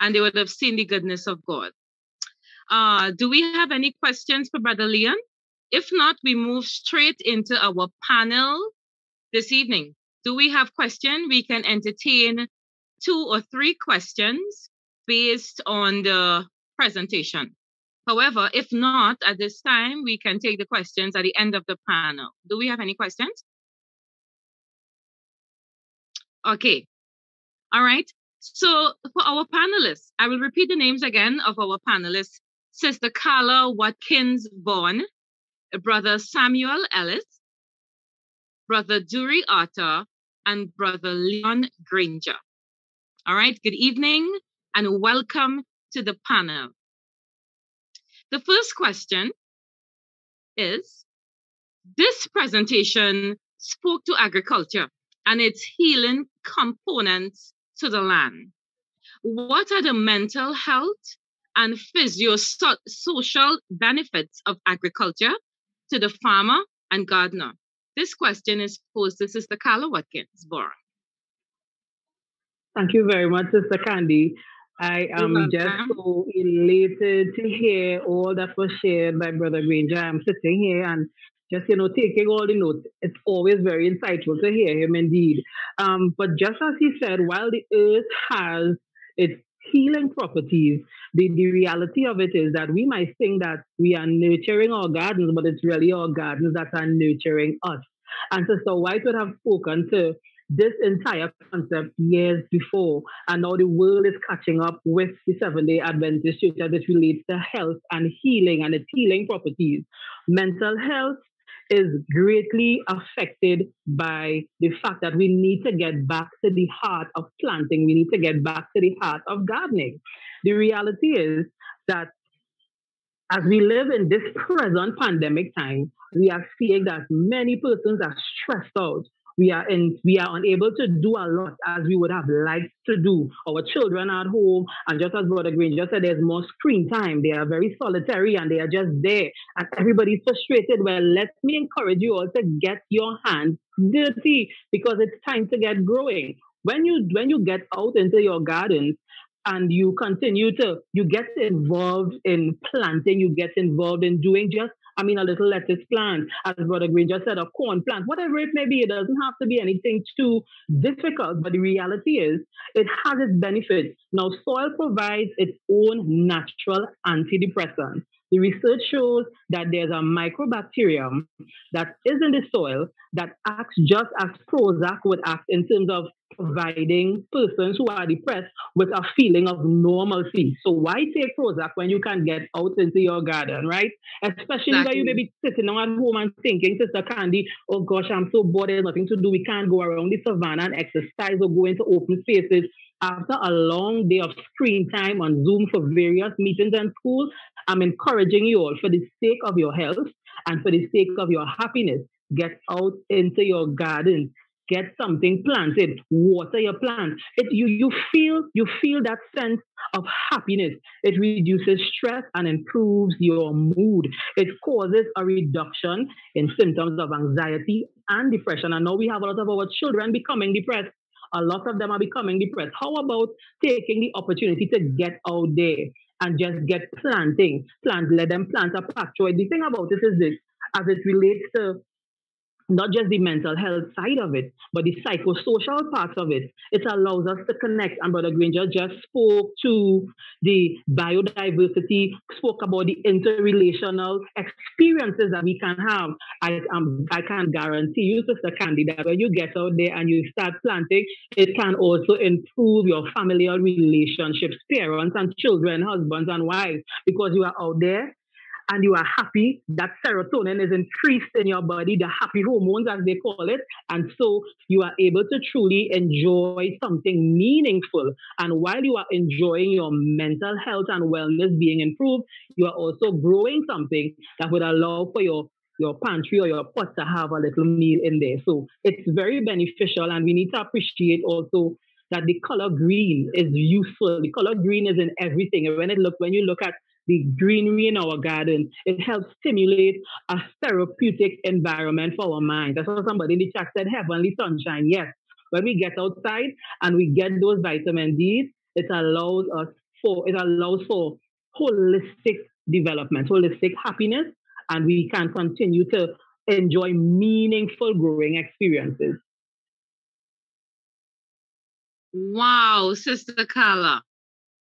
and they would have seen the goodness of God. Uh, do we have any questions for Brother Leon? If not, we move straight into our panel this evening. Do we have questions? We can entertain two or three questions based on the presentation. However, if not, at this time, we can take the questions at the end of the panel. Do we have any questions? Okay. All right. So for our panelists, I will repeat the names again of our panelists. Sister Carla Watkins Vaughn, Brother Samuel Ellis, Brother Dury Otter, and Brother Leon Granger. All right. Good evening and welcome to the panel. The first question is this presentation spoke to agriculture and its healing components to the land. What are the mental health and physio-social benefits of agriculture to the farmer and gardener? This question is posed to Sister Carla Watkins Boron. Thank you very much, Sister Candy. I am just so elated to hear all that was shared by Brother Granger. I'm sitting here and just, you know, taking all the notes. It's always very insightful to hear him indeed. Um, but just as he said, while the earth has its healing properties, the, the reality of it is that we might think that we are nurturing our gardens, but it's really our gardens that are nurturing us. And Sister White would have spoken to this entire concept years before, and now the world is catching up with the Seventh day Adventist Church as it relates to health and healing and its healing properties. Mental health is greatly affected by the fact that we need to get back to the heart of planting. We need to get back to the heart of gardening. The reality is that as we live in this present pandemic time, we are seeing that many persons are stressed out we are in we are unable to do a lot as we would have liked to do. Our children are at home, and just as Brother Granger said, there's more screen time. They are very solitary and they are just there, and everybody's frustrated. Well, let me encourage you all to get your hands dirty because it's time to get growing. When you when you get out into your gardens, and you continue to you get involved in planting you get involved in doing just I mean, a little lettuce plant, as Brother Green just said, a corn plant, whatever it may be, it doesn't have to be anything too difficult. But the reality is, it has its benefits. Now, soil provides its own natural antidepressant. The research shows that there's a mycobacterium that is in the soil that acts just as Prozac would act in terms of providing persons who are depressed with a feeling of normalcy. So why take Prozac when you can get out into your garden, right? Especially exactly. when you may be sitting at home and thinking, Sister Candy, oh gosh, I'm so bored, there's nothing to do. We can't go around the savannah and exercise or go into open spaces. After a long day of screen time on Zoom for various meetings and schools, I'm encouraging you all for the sake of your health and for the sake of your happiness, get out into your garden get something planted, water your plant. It, you, you feel you feel that sense of happiness. It reduces stress and improves your mood. It causes a reduction in symptoms of anxiety and depression. And now we have a lot of our children becoming depressed. A lot of them are becoming depressed. How about taking the opportunity to get out there and just get planting. Plant, let them plant a patch. The thing about this is this, as it relates to not just the mental health side of it, but the psychosocial parts of it. It allows us to connect. And Brother Granger just spoke to the biodiversity, spoke about the interrelational experiences that we can have. I, um, I can guarantee you, Sister Candy, that when you get out there and you start planting, it can also improve your familial relationships, parents and children, husbands and wives, because you are out there and you are happy, that serotonin is increased in your body, the happy hormones, as they call it. And so you are able to truly enjoy something meaningful. And while you are enjoying your mental health and wellness being improved, you are also growing something that would allow for your your pantry or your pot to have a little meal in there. So it's very beneficial, and we need to appreciate also that the color green is useful. The color green is in everything. And when it look when you look at the greenery in our garden. It helps stimulate a therapeutic environment for our minds. That's what somebody in the chat said, heavenly sunshine. Yes. When we get outside and we get those vitamin D's, it allows us for it allows for holistic development, holistic happiness, and we can continue to enjoy meaningful growing experiences. Wow, Sister Carla.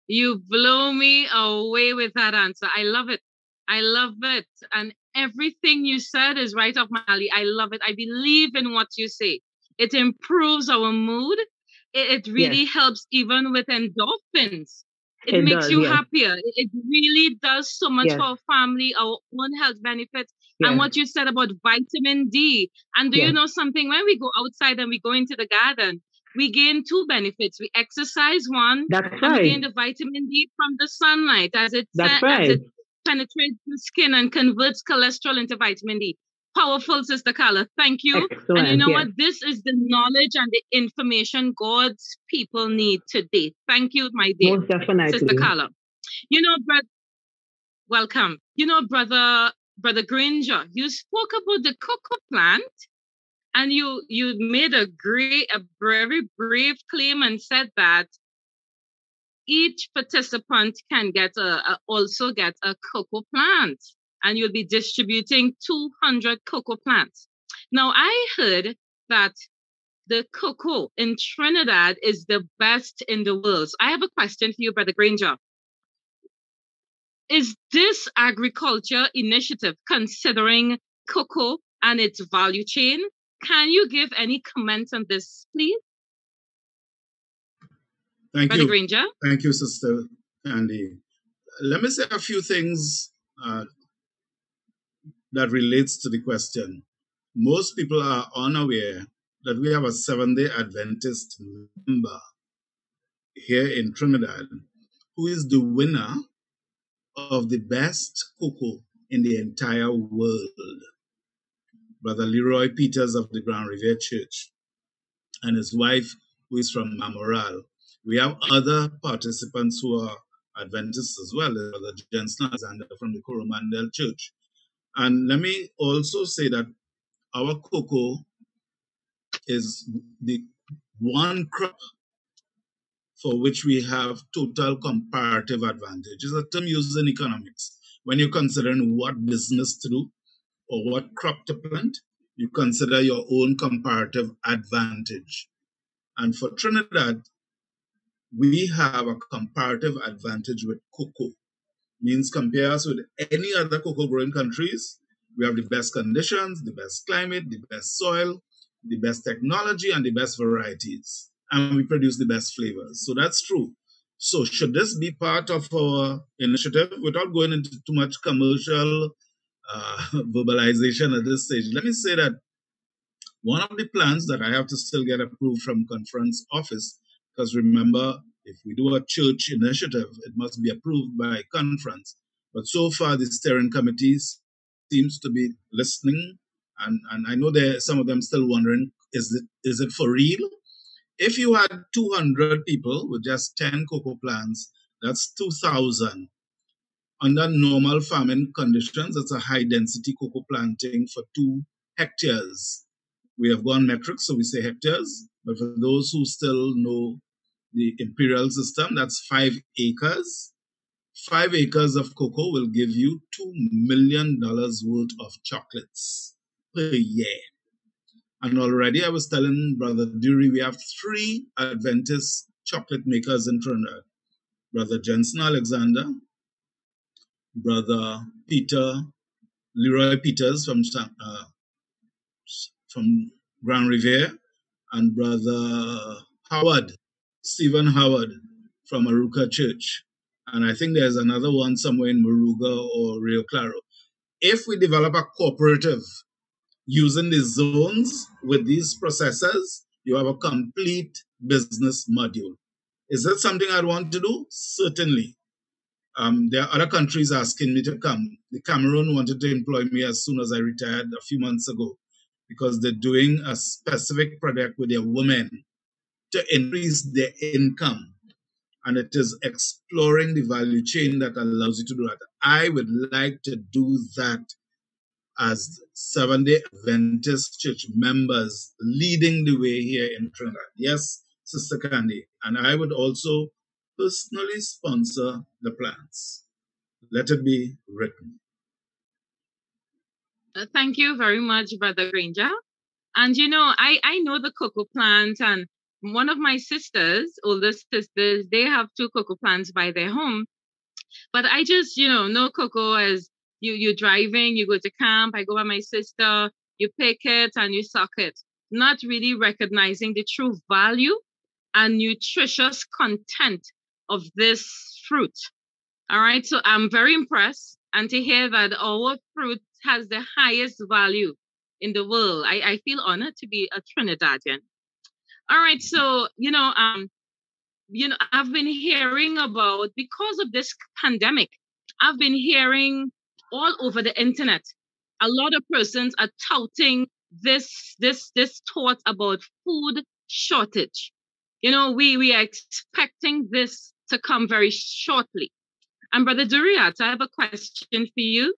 You blow me away with that answer. I love it. I love it. And everything you said is right off my alley. I love it. I believe in what you say. It improves our mood. It, it really yes. helps even with endorphins. It, it makes does, you yes. happier. It, it, really does so much yes. for our family, our own health benefits. And what you said about vitamin D. And do you know something? When we go outside and we go into the garden, we gain two benefits. We exercise one, That's and right. we gain the vitamin D from the sunlight as it, That's right. as it penetrates the skin and converts cholesterol into vitamin D. Powerful, Sister Carla. Thank you. Excellent, and you know yes. what? This is the knowledge and the information God's people need today. Thank you, my dear Most definitely. Sister Carla. You know, brother, welcome. You know, brother, brother Granger, you spoke about the cocoa plant and you you made a great a very brave claim and said that each participant can get a, a, also get a cocoa plant. And you'll be distributing 200 cocoa plants. Now i heard that the cocoa in trinidad is the best in the world. So i have a question for you brother granger. Is this agriculture initiative considering cocoa and its value chain can you give any comments on this, please? Thank Brother you. Granger. Thank you, Sister Andy. Let me say a few things uh, that relates to the question. Most people are unaware that we have a Seventh-day Adventist member here in Trinidad who is the winner of the best cocoa in the entire world. Brother Leroy Peters of the Grand Riviere Church, and his wife, who is from Mamoral. We have other participants who are Adventists as well, Brother Jensen Alexander from the Coromandel Church. And let me also say that our cocoa is the one crop for which we have total comparative advantage. It's a term used in economics. When you're considering what business to do, or what crop to plant, you consider your own comparative advantage. And for Trinidad, we have a comparative advantage with cocoa. Means compare us with any other cocoa growing countries. We have the best conditions, the best climate, the best soil, the best technology, and the best varieties. And we produce the best flavors. So that's true. So should this be part of our initiative without going into too much commercial uh, verbalization at this stage. Let me say that one of the plans that I have to still get approved from conference office, because remember, if we do a church initiative, it must be approved by conference. But so far, the steering committee seems to be listening, and, and I know there some of them still wondering, is it is it for real? If you had 200 people with just 10 cocoa plants, that's 2,000 under normal farming conditions, it's a high density cocoa planting for two hectares. We have gone metric, so we say hectares. But for those who still know the imperial system, that's five acres five acres of cocoa will give you $2 million worth of chocolates per year. And already I was telling Brother Dury, we have three Adventist chocolate makers in Trinidad. Brother Jensen Alexander, Brother Peter, Leroy Peters from, uh, from Grand Riviere, and Brother Howard, Stephen Howard from Arouca Church. And I think there's another one somewhere in Moruga or Rio Claro. If we develop a cooperative using the zones with these processors, you have a complete business module. Is that something I'd want to do? Certainly. Um, there are other countries asking me to come. The Cameroon wanted to employ me as soon as I retired a few months ago because they're doing a specific project with their women to increase their income. And it is exploring the value chain that allows you to do that. I would like to do that as Seven day Adventist Church members leading the way here in Trinidad. Yes, Sister Candy. And I would also personally sponsor the plans. Let it be written. Uh, thank you very much, Brother Granger. And you know, I, I know the cocoa plant, and one of my sisters, older sisters, they have two cocoa plants by their home. But I just, you know, know cocoa as you you're driving, you go to camp, I go by my sister, you pick it and you suck it. Not really recognizing the true value and nutritious content of this fruit. All right. So I'm very impressed and to hear that our fruit has the highest value in the world. I, I feel honored to be a Trinidadian. All right. So, you know, um, you know, I've been hearing about because of this pandemic, I've been hearing all over the internet. A lot of persons are touting this this this thought about food shortage. You know, we we are expecting this to come very shortly. And Brother Duriat, I have a question for you.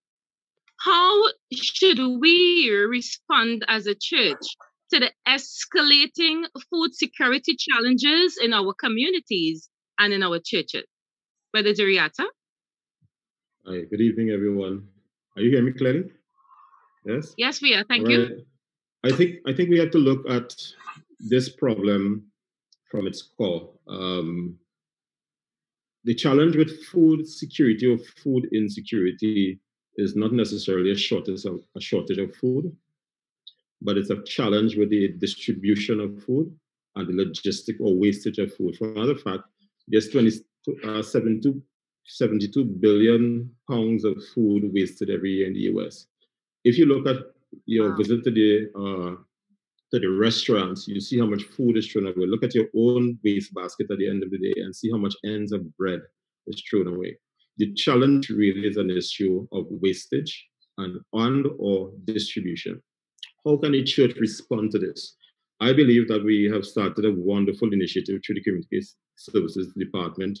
How should we respond as a church to the escalating food security challenges in our communities and in our churches? Brother Duriata? Hi, good evening, everyone. Are you hearing me clearly? Yes? Yes, we are. Thank right. you. I think I think we have to look at this problem from its core. Um, the challenge with food security or food insecurity is not necessarily a shortage of a shortage of food, but it's a challenge with the distribution of food and the logistic or wastage of food. For another fact, there's 20, uh, 72, 72 billion pounds of food wasted every year in the US. If you look at your wow. visit to the uh, to the restaurants, you see how much food is thrown away. Look at your own waste basket at the end of the day and see how much ends of bread is thrown away. The challenge really is an issue of wastage and and or distribution. How can the church respond to this? I believe that we have started a wonderful initiative through the Community Services Department,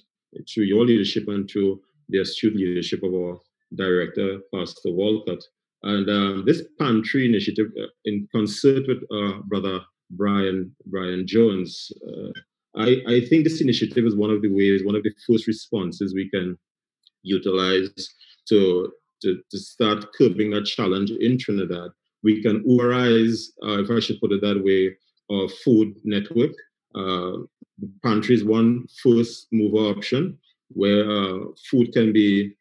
through your leadership and through the astute leadership of our director, Pastor Walcott, and um, this pantry initiative, uh, in concert with uh, Brother Brian Brian Jones, uh, I, I think this initiative is one of the ways, one of the first responses we can utilize to to, to start curbing that challenge in Trinidad. We can Uberize, uh, if I should put it that way, our food network. Uh, pantry is one first mover option where uh, food can be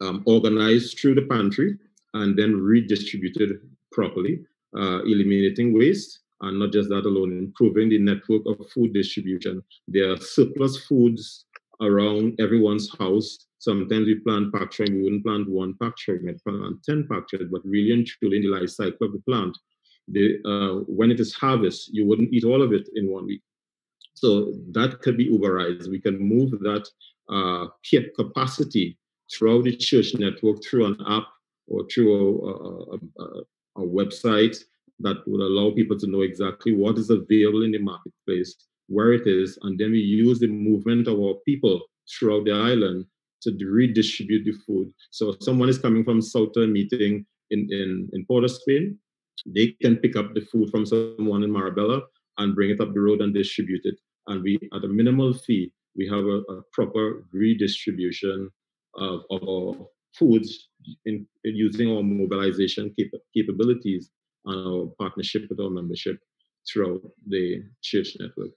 um, organized through the pantry and then redistributed properly, uh, eliminating waste. And not just that alone, improving the network of food distribution. There are surplus foods around everyone's house. Sometimes we plant pack we wouldn't plant one pack we might plant 10 pack but really and truly in the life cycle of the plant, the, uh, when it is harvest, you wouldn't eat all of it in one week. So that could be Uberized. We can move that uh, capacity throughout the church network through an app or through a, a, a, a website that would allow people to know exactly what is available in the marketplace, where it is, and then we use the movement of our people throughout the island to redistribute the food. So someone is coming from Southern meeting in, in, in Port of Spain, they can pick up the food from someone in Marabella and bring it up the road and distribute it. And we, at a minimal fee, we have a, a proper redistribution of, of our foods in, in using our mobilization cap- capabilities and our partnership with our membership throughout the church network.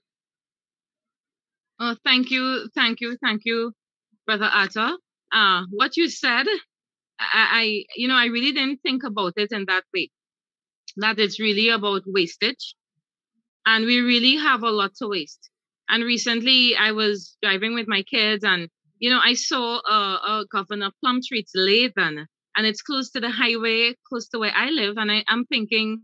Oh, thank you, thank you, thank you, Brother Atta. Uh, what you said, I, I, you know, I really didn't think about it in that way. That it's really about wastage, and we really have a lot to waste. And recently, I was driving with my kids, and you know, I saw a, a Governor Plumtree's Lathan, and it's close to the highway, close to where I live. And I, I'm thinking,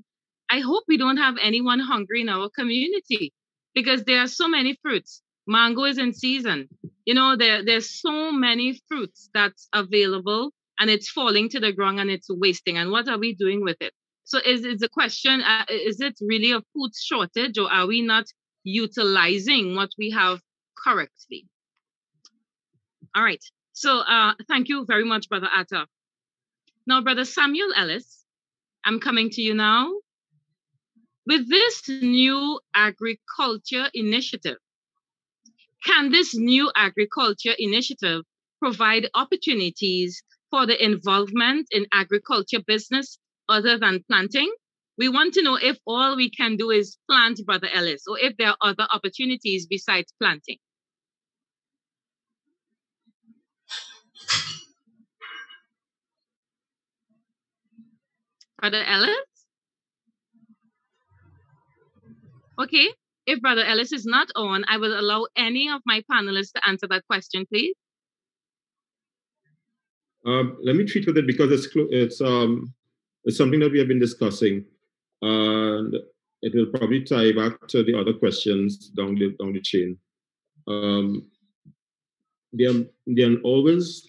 I hope we don't have anyone hungry in our community because there are so many fruits. Mango is in season. You know, there, there's so many fruits that's available and it's falling to the ground and it's wasting. And what are we doing with it? So is, is the question, uh, is it really a food shortage or are we not utilizing what we have correctly? All right. So uh, thank you very much, Brother Atta. Now, Brother Samuel Ellis, I'm coming to you now. With this new agriculture initiative, can this new agriculture initiative provide opportunities for the involvement in agriculture business other than planting? We want to know if all we can do is plant, Brother Ellis, or if there are other opportunities besides planting. Brother Ellis? Okay, if Brother Ellis is not on, I will allow any of my panelists to answer that question, please. Um, let me treat with it because it's it's um it's something that we have been discussing, and it will probably tie back to the other questions down the down the chain. Um, there, there are always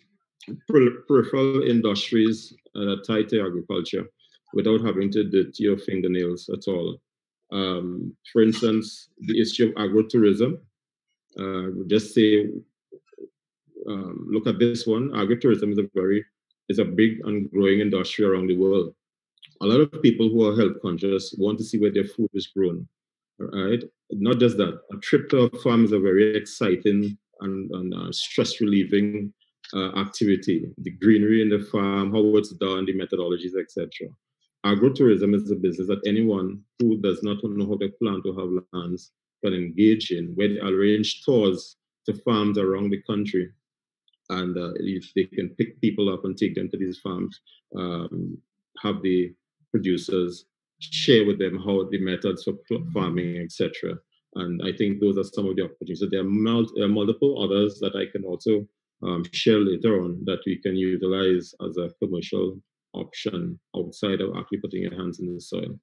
peripheral industries that tie to agriculture without having to dirty your fingernails at all. Um, for instance, the issue of agrotourism. Uh, just say, um, look at this one. Agrotourism is a very is a big and growing industry around the world. A lot of people who are health conscious want to see where their food is grown. Right? Not just that. A trip to a farm is a very exciting and, and uh, stress relieving uh, activity. The greenery in the farm, how it's done, the methodologies, etc. Agrotourism is a business that anyone who does not know how to plant or have lands can engage in, where they arrange tours to farms around the country. And uh, if they can pick people up and take them to these farms, um, have the producers share with them how the methods for farming, etc. And I think those are some of the opportunities. So there are, mul- there are multiple others that I can also um, share later on that we can utilize as a commercial option outside of actually putting your hands in the soil.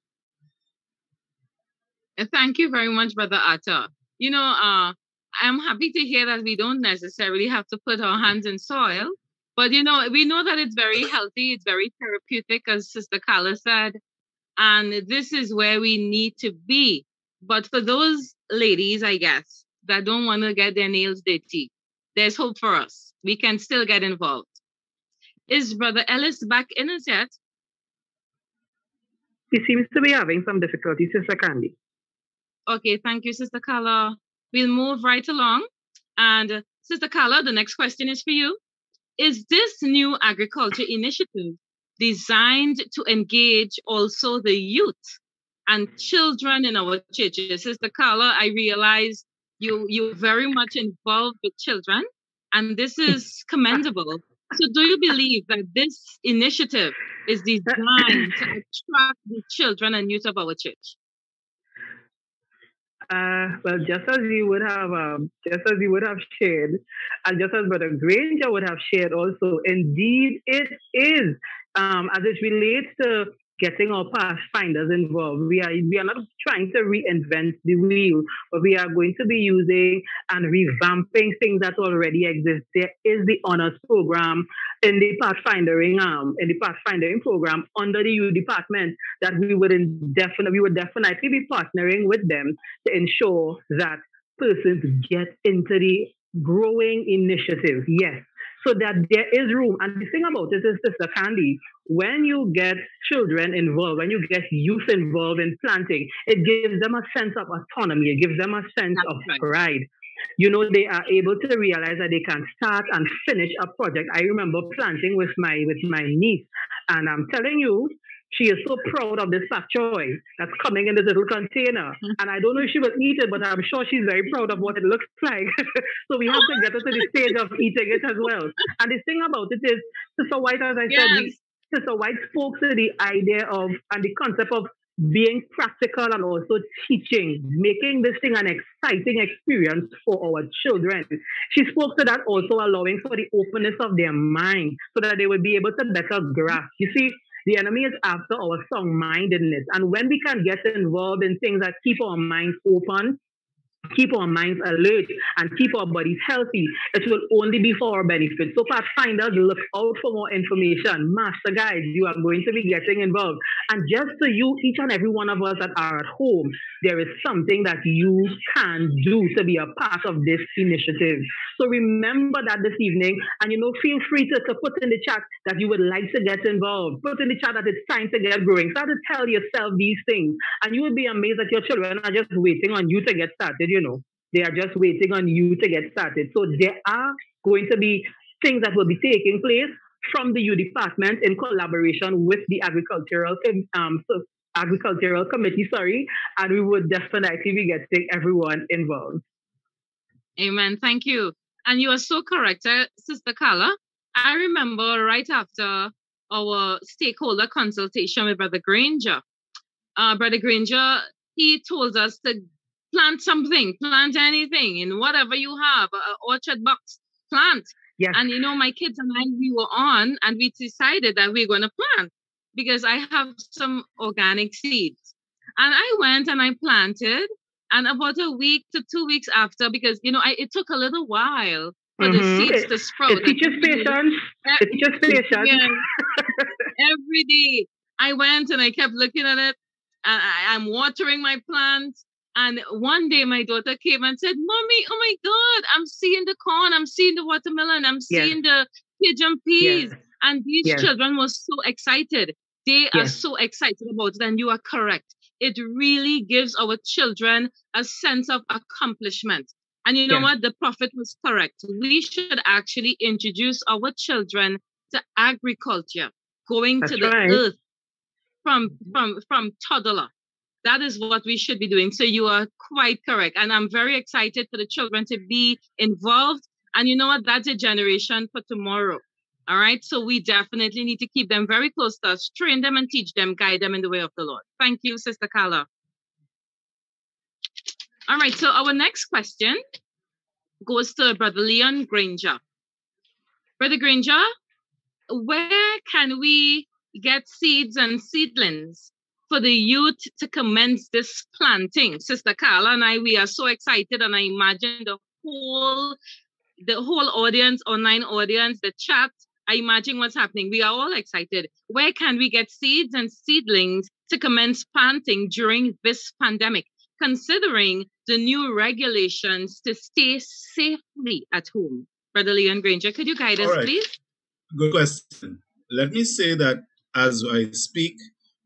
Uh, thank you very much, Brother Atta. You know, uh, I'm happy to hear that we don't necessarily have to put our hands in soil, but you know, we know that it's very healthy, it's very therapeutic, as Sister Carla said, and this is where we need to be. But for those ladies, I guess, that don't want to get their nails dirty, there's hope for us. We can still get involved. Is Brother Ellis back in as yet? He seems to be having some difficulty, Sister Candy. Okay, thank you, Sister Carla. We'll move right along. And uh, Sister Carla, the next question is for you. Is this new agriculture initiative designed to engage also the youth and children in our churches? Sister Carla, I realize you you're very much involved with children, and this is commendable. So, do you believe that this initiative is designed to attract the children and youth of our church? Uh, well, just as you would have, um, just as you would have shared, and just as Brother Granger would have shared also, indeed it is, um, as it relates to getting our pathfinders involved. We are we are not trying to reinvent the wheel, but we are going to be using and revamping things that already exist. There is the honors program in the pathfindering um in the pathfindering program under the U department that we would definitely we would definitely be partnering with them to ensure that persons get into the growing initiative. Yes, so that there is room. And the thing about it is, Sister Candy, when you get children involved, when you get youth involved in planting, it gives them a sense of autonomy. It gives them a sense That's of right. pride. you know, they are able to realize that they can start and finish a project. I remember planting with my with my niece, and I'm telling you, she is so proud of this pak choy that's coming in this little container. Mm-hmm. And I don't know if she will eat it, but I'm sure she's very proud of what it looks like. so we have to get her to the stage of eating it as well. And the thing about it is, Sister White, as I yes. said, we, Sister White spoke to the idea of and the concept of being practical and also teaching, making this thing an exciting experience for our children. She spoke to that also allowing for the openness of their mind so that they would be able to better grasp. You see, the enemy is after our strong mindedness. And when we can get involved in things that keep our minds open, keep our minds alert and keep our bodies healthy, it will only be for our benefit. So, Pathfinders, look out for more information. Master guides, you are going to be getting involved. And just so you, each and every one of us that are at home, there is something that you can do to be a part of this initiative. So, remember that this evening, and you know, feel free to, to put in the chat that you would like to get involved. Put in the chat that it's time to get growing. Start to tell yourself these things, and you will be amazed that your children are just waiting on you to get started you know, they are just waiting on you to get started. So there are going to be things that will be taking place from the U department in collaboration with the agricultural um, so agricultural committee, sorry, and we would definitely be getting everyone involved. Amen. Thank you. And you are so correct, uh, Sister Carla. I remember right after our stakeholder consultation with Brother Granger, uh, Brother Granger, he told us to plant something, plant anything in whatever you have, orchard box, plant. Yes. And you know, my kids and I, we were on and we decided that we're going to plant because I have some organic seeds. And I went and I planted. And about a week to two weeks after, because you know, I, it took a little while for mm-hmm. the seeds to sprout. It teaches patience. It teaches patience. Every day I went and I kept looking at it. And I, I'm watering my plants and one day my daughter came and said, Mommy, oh my God, I'm seeing the corn, I'm seeing the watermelon, I'm seeing yes. the pigeon peas. Yes. And these yes. children were so excited. They are so excited about it. And you are correct. It really gives our children a sense of accomplishment. And you know what? The prophet was correct. We should actually introduce our children to agriculture, going That's to the right. earth from mm-hmm. from from toddler that is what we should be doing. So you are quite correct. And I'm very excited for the children to be involved. And you know what? That's a generation for tomorrow. All right. So we definitely need to keep them very close to us, train them and teach them, guide them in the way of the Lord. Thank you, Sister Carla. All right. So our next question goes to Brother Leon Granger. Brother Granger, where can we get seeds and seedlings for the youth to commence this planting. Sister Carla and I, we are so excited, and I imagine the whole the whole audience, online audience, the chat. I imagine what's happening. We are all excited. Where can we get seeds and seedlings to commence planting during this pandemic, considering the new regulations to stay safely at home? Brother Leon Granger, could you guide us, right. please? Good question. Let me say that as I speak,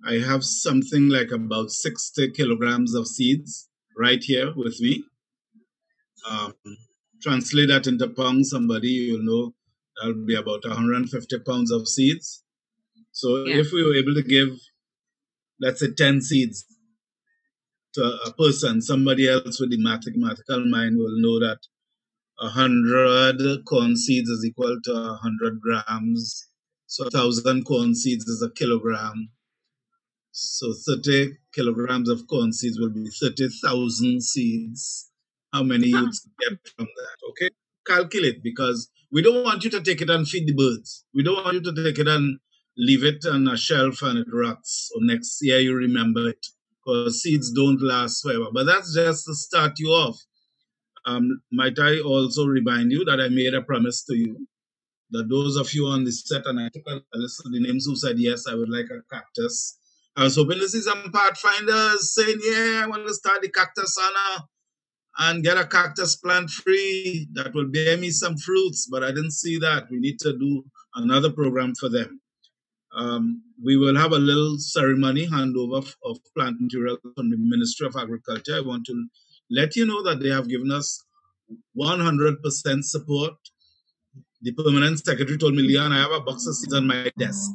I have something like about 60 kilograms of seeds right here with me. Um, translate that into pounds, somebody will know that'll be about 150 pounds of seeds. So yeah. if we were able to give, let's say, 10 seeds to a person, somebody else with the mathematical mind will know that 100 corn seeds is equal to 100 grams. So 1,000 corn seeds is a kilogram. So 30 kilograms of corn seeds will be 30,000 seeds. How many you get from that? Okay? Calculate because we don't want you to take it and feed the birds. We don't want you to take it and leave it on a shelf and it rots. Or next year you remember it. Because seeds don't last forever. But that's just to start you off. Um, might I also remind you that I made a promise to you that those of you on the set and I took a list of the names who said yes, I would like a cactus I was hoping to see some pathfinders saying, yeah, I want to start the cactus sauna and get a cactus plant free that will bear me some fruits, but I didn't see that. We need to do another program for them. Um, we will have a little ceremony handover of, of plant material from the Ministry of Agriculture. I want to let you know that they have given us 100% support. The permanent secretary told me, Leon, I have a box of seeds on my desk.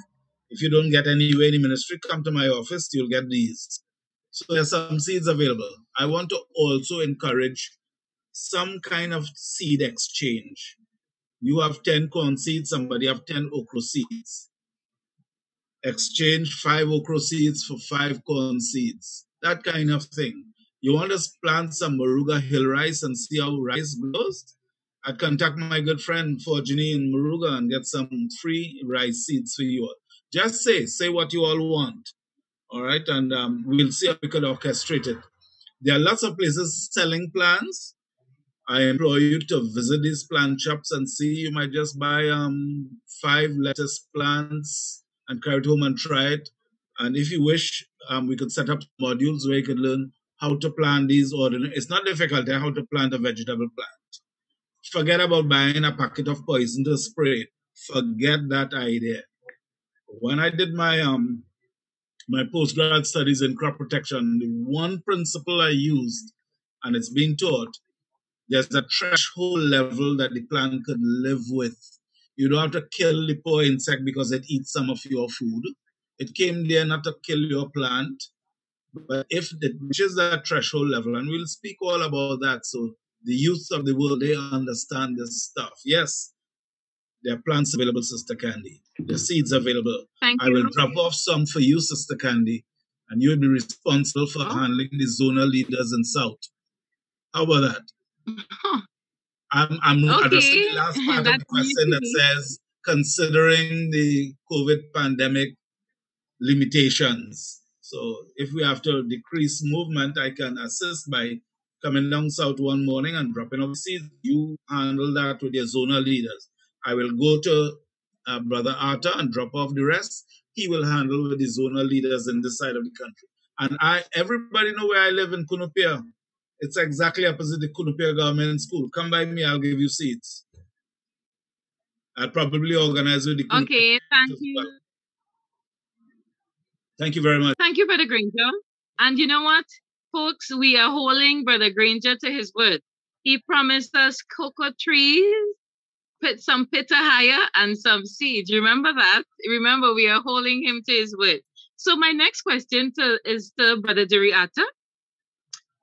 If you don't get anywhere in the ministry, come to my office, you'll get these. So there's some seeds available. I want to also encourage some kind of seed exchange. You have 10 corn seeds, somebody have 10 okra seeds. Exchange five okra seeds for five corn seeds. That kind of thing. You want to plant some Moruga Hill rice and see how rice grows? I'd contact my good friend Forgini in Moruga and get some free rice seeds for you. Just say, say what you all want. All right, and um, we'll see if we can orchestrate it. There are lots of places selling plants. I implore you to visit these plant shops and see. You might just buy um, five lettuce plants and carry it home and try it. And if you wish, um, we could set up modules where you could learn how to plant these ordinary. It's not difficult how to plant a vegetable plant. Forget about buying a packet of poison to spray. Forget that idea. When I did my um my postgrad studies in crop protection, the one principle I used, and it's being taught, there's a threshold level that the plant could live with. You don't have to kill the poor insect because it eats some of your food. It came there not to kill your plant, but if it reaches that threshold level, and we'll speak all about that, so the youth of the world they understand this stuff. Yes, there are plants available, Sister Candy. The seeds available. Thank I you. will drop off some for you, Sister Candy, and you'll be responsible for Oh. handling the zonal leaders in South. How about that? Huh. I'm, I'm addressing the last part of the question that says, considering the COVID pandemic limitations. So if we have to decrease movement, I can assist by coming down south one morning and dropping off seeds. You handle that with your zonal leaders. I will go to uh, Brother Arthur and drop off the rest. He will handle with the zonal leaders in this side of the country. And I, everybody know where I live in Cunupia. It's exactly opposite the Cunupia Government School. Come by me, I'll give you seats. I'll probably organize with the Cunupia Okay, thank you. well. Thank you very much. Thank you, Brother Granger. And you know what, folks? We are holding Brother Granger to his word. He promised us cocoa trees, put some pitahaya and some seeds. Remember that? Remember, we are holding him to his word. So my next question to, is to Brother Duriata.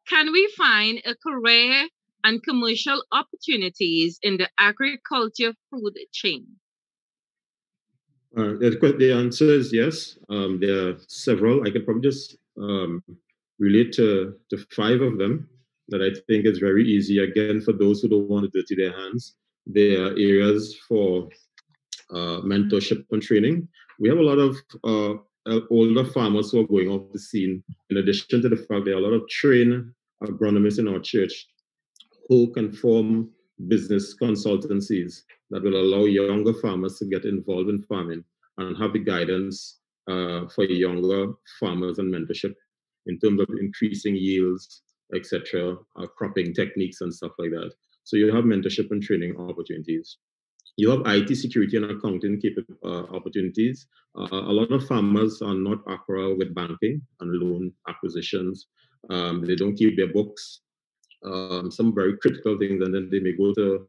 Can we find a career and commercial opportunities in the agriculture food chain? Uh, the, answer is yes. Um, there are several. I could probably just um, relate to, to five of them that I think is very easy. Again, for those who don't want to dirty their hands, there are areas for uh, mentorship and training. We have a lot of uh, older farmers who are going off the scene. In addition to the fact there are a lot of trained agronomists in our church who can form business consultancies that will allow younger farmers to get involved in farming and have the guidance uh, for younger farmers and mentorship in terms of increasing yields, etc., uh, cropping techniques and stuff like that. So you have mentorship and training opportunities. You have IT security and accounting uh, opportunities. Uh, a lot of farmers are not accurate with banking and loan acquisitions. Um, they don't keep their books. Um, some very critical things, and then they may go to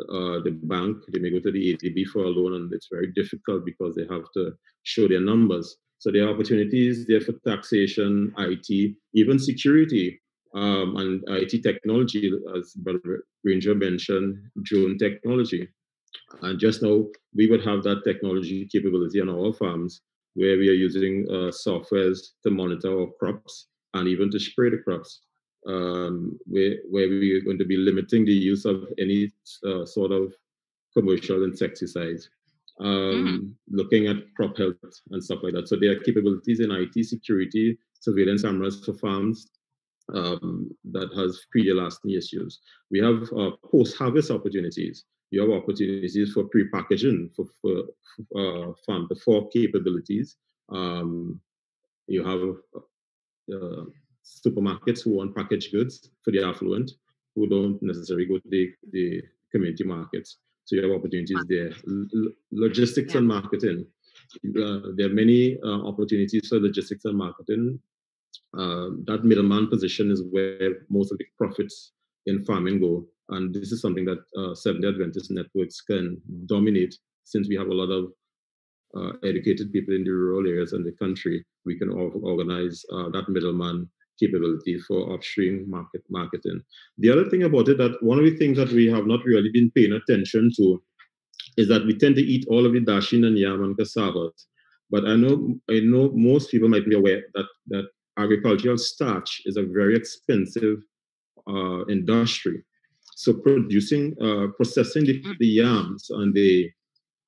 uh, the bank, they may go to the ADB for a loan, and it's very difficult because they have to show their numbers. So there are opportunities there for taxation, IT, even security, um, and IT technology, as Brother Granger mentioned, drone technology. And just now, we would have that technology capability on our farms where we are using uh, softwares to monitor our crops and even to spray the crops um, where, where we are going to be limiting the use of any uh, sort of commercial insecticides, um, looking at crop health and stuff like that. So there are capabilities in IT security, surveillance cameras for farms um, that has pre-lasting issues. We have uh, post-harvest opportunities. You have opportunities for pre-packaging for, for uh, farm to fork capabilities. Um, you have uh, supermarkets who want packaged goods for the affluent, who don't necessarily go to the, the community markets. So you have opportunities there. L- logistics and marketing. Uh, there are many uh, opportunities for logistics and marketing. Uh, that middleman position is where most of the profits in farming go. And this is something that uh, Seventh Adventist networks can dominate since we have a lot of uh, educated people in the rural areas and the country. We can organize uh, that middleman capability for upstream market marketing. The other thing about it that one of the things that we have not really been paying attention to is that we tend to eat all of the dasheen and yam and cassava. But I know I know most people might be aware that that agricultural starch is a very expensive uh, industry. So producing, uh, processing the, the yams and the,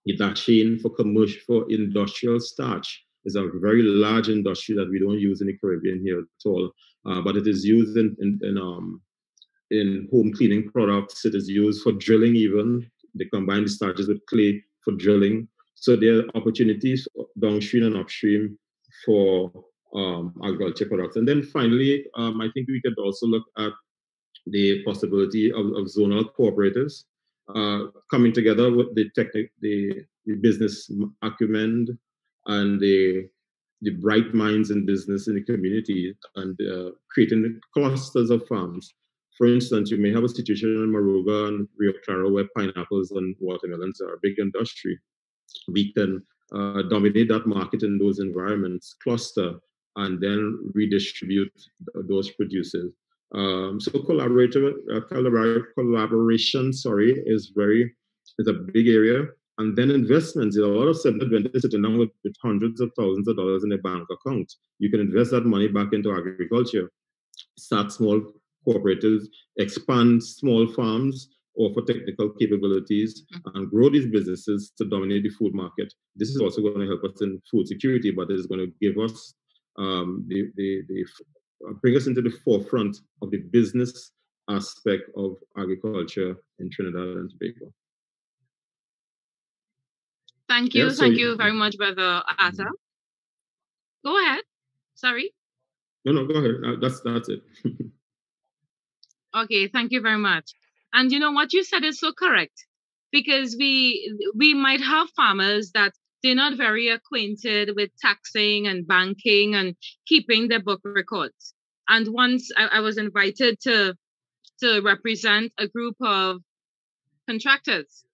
the for commercial, for industrial starch is a very large industry that we don't use in the Caribbean here at all. Uh, but it is used in, in, in, um, in home cleaning products. It is used for drilling even. They combine the starches with clay for drilling. So there are opportunities downstream and upstream for um, agriculture products. And then finally, um, I think we could also look at the possibility of, of zonal cooperatives uh, coming together with the, technic, the, the business acumen and the, the bright minds in business in the community and uh, creating clusters of farms. For instance, you may have a situation in Moruga and Rio Claro where pineapples and watermelons are a big industry. We can uh, dominate that market in those environments, cluster, and then redistribute those producers. Um, so collaborative, uh, collaboration, sorry, is very is a big area. And then investments. A lot of Seventh Adventists sitting down with, with hundreds of thousands of dollars in a bank account. You can invest that money back into agriculture, start small cooperatives, expand small farms, offer technical capabilities, and grow these businesses to dominate the food market. This is also going to help us in food security, but it is going to give us um, the, the, the uh, bring us into the forefront of the business aspect of agriculture in Trinidad and Tobago. Thank you. Yeah, so Thank you very much, Brother Atta. Mm-hmm. Go ahead. Sorry. No, no, go ahead. Uh, that's that's it. okay, thank you very much. And you know what you said is so correct because we we might have farmers that they're not very acquainted with taxing and banking and keeping their book records. And once I, I was invited to to represent a group of contractors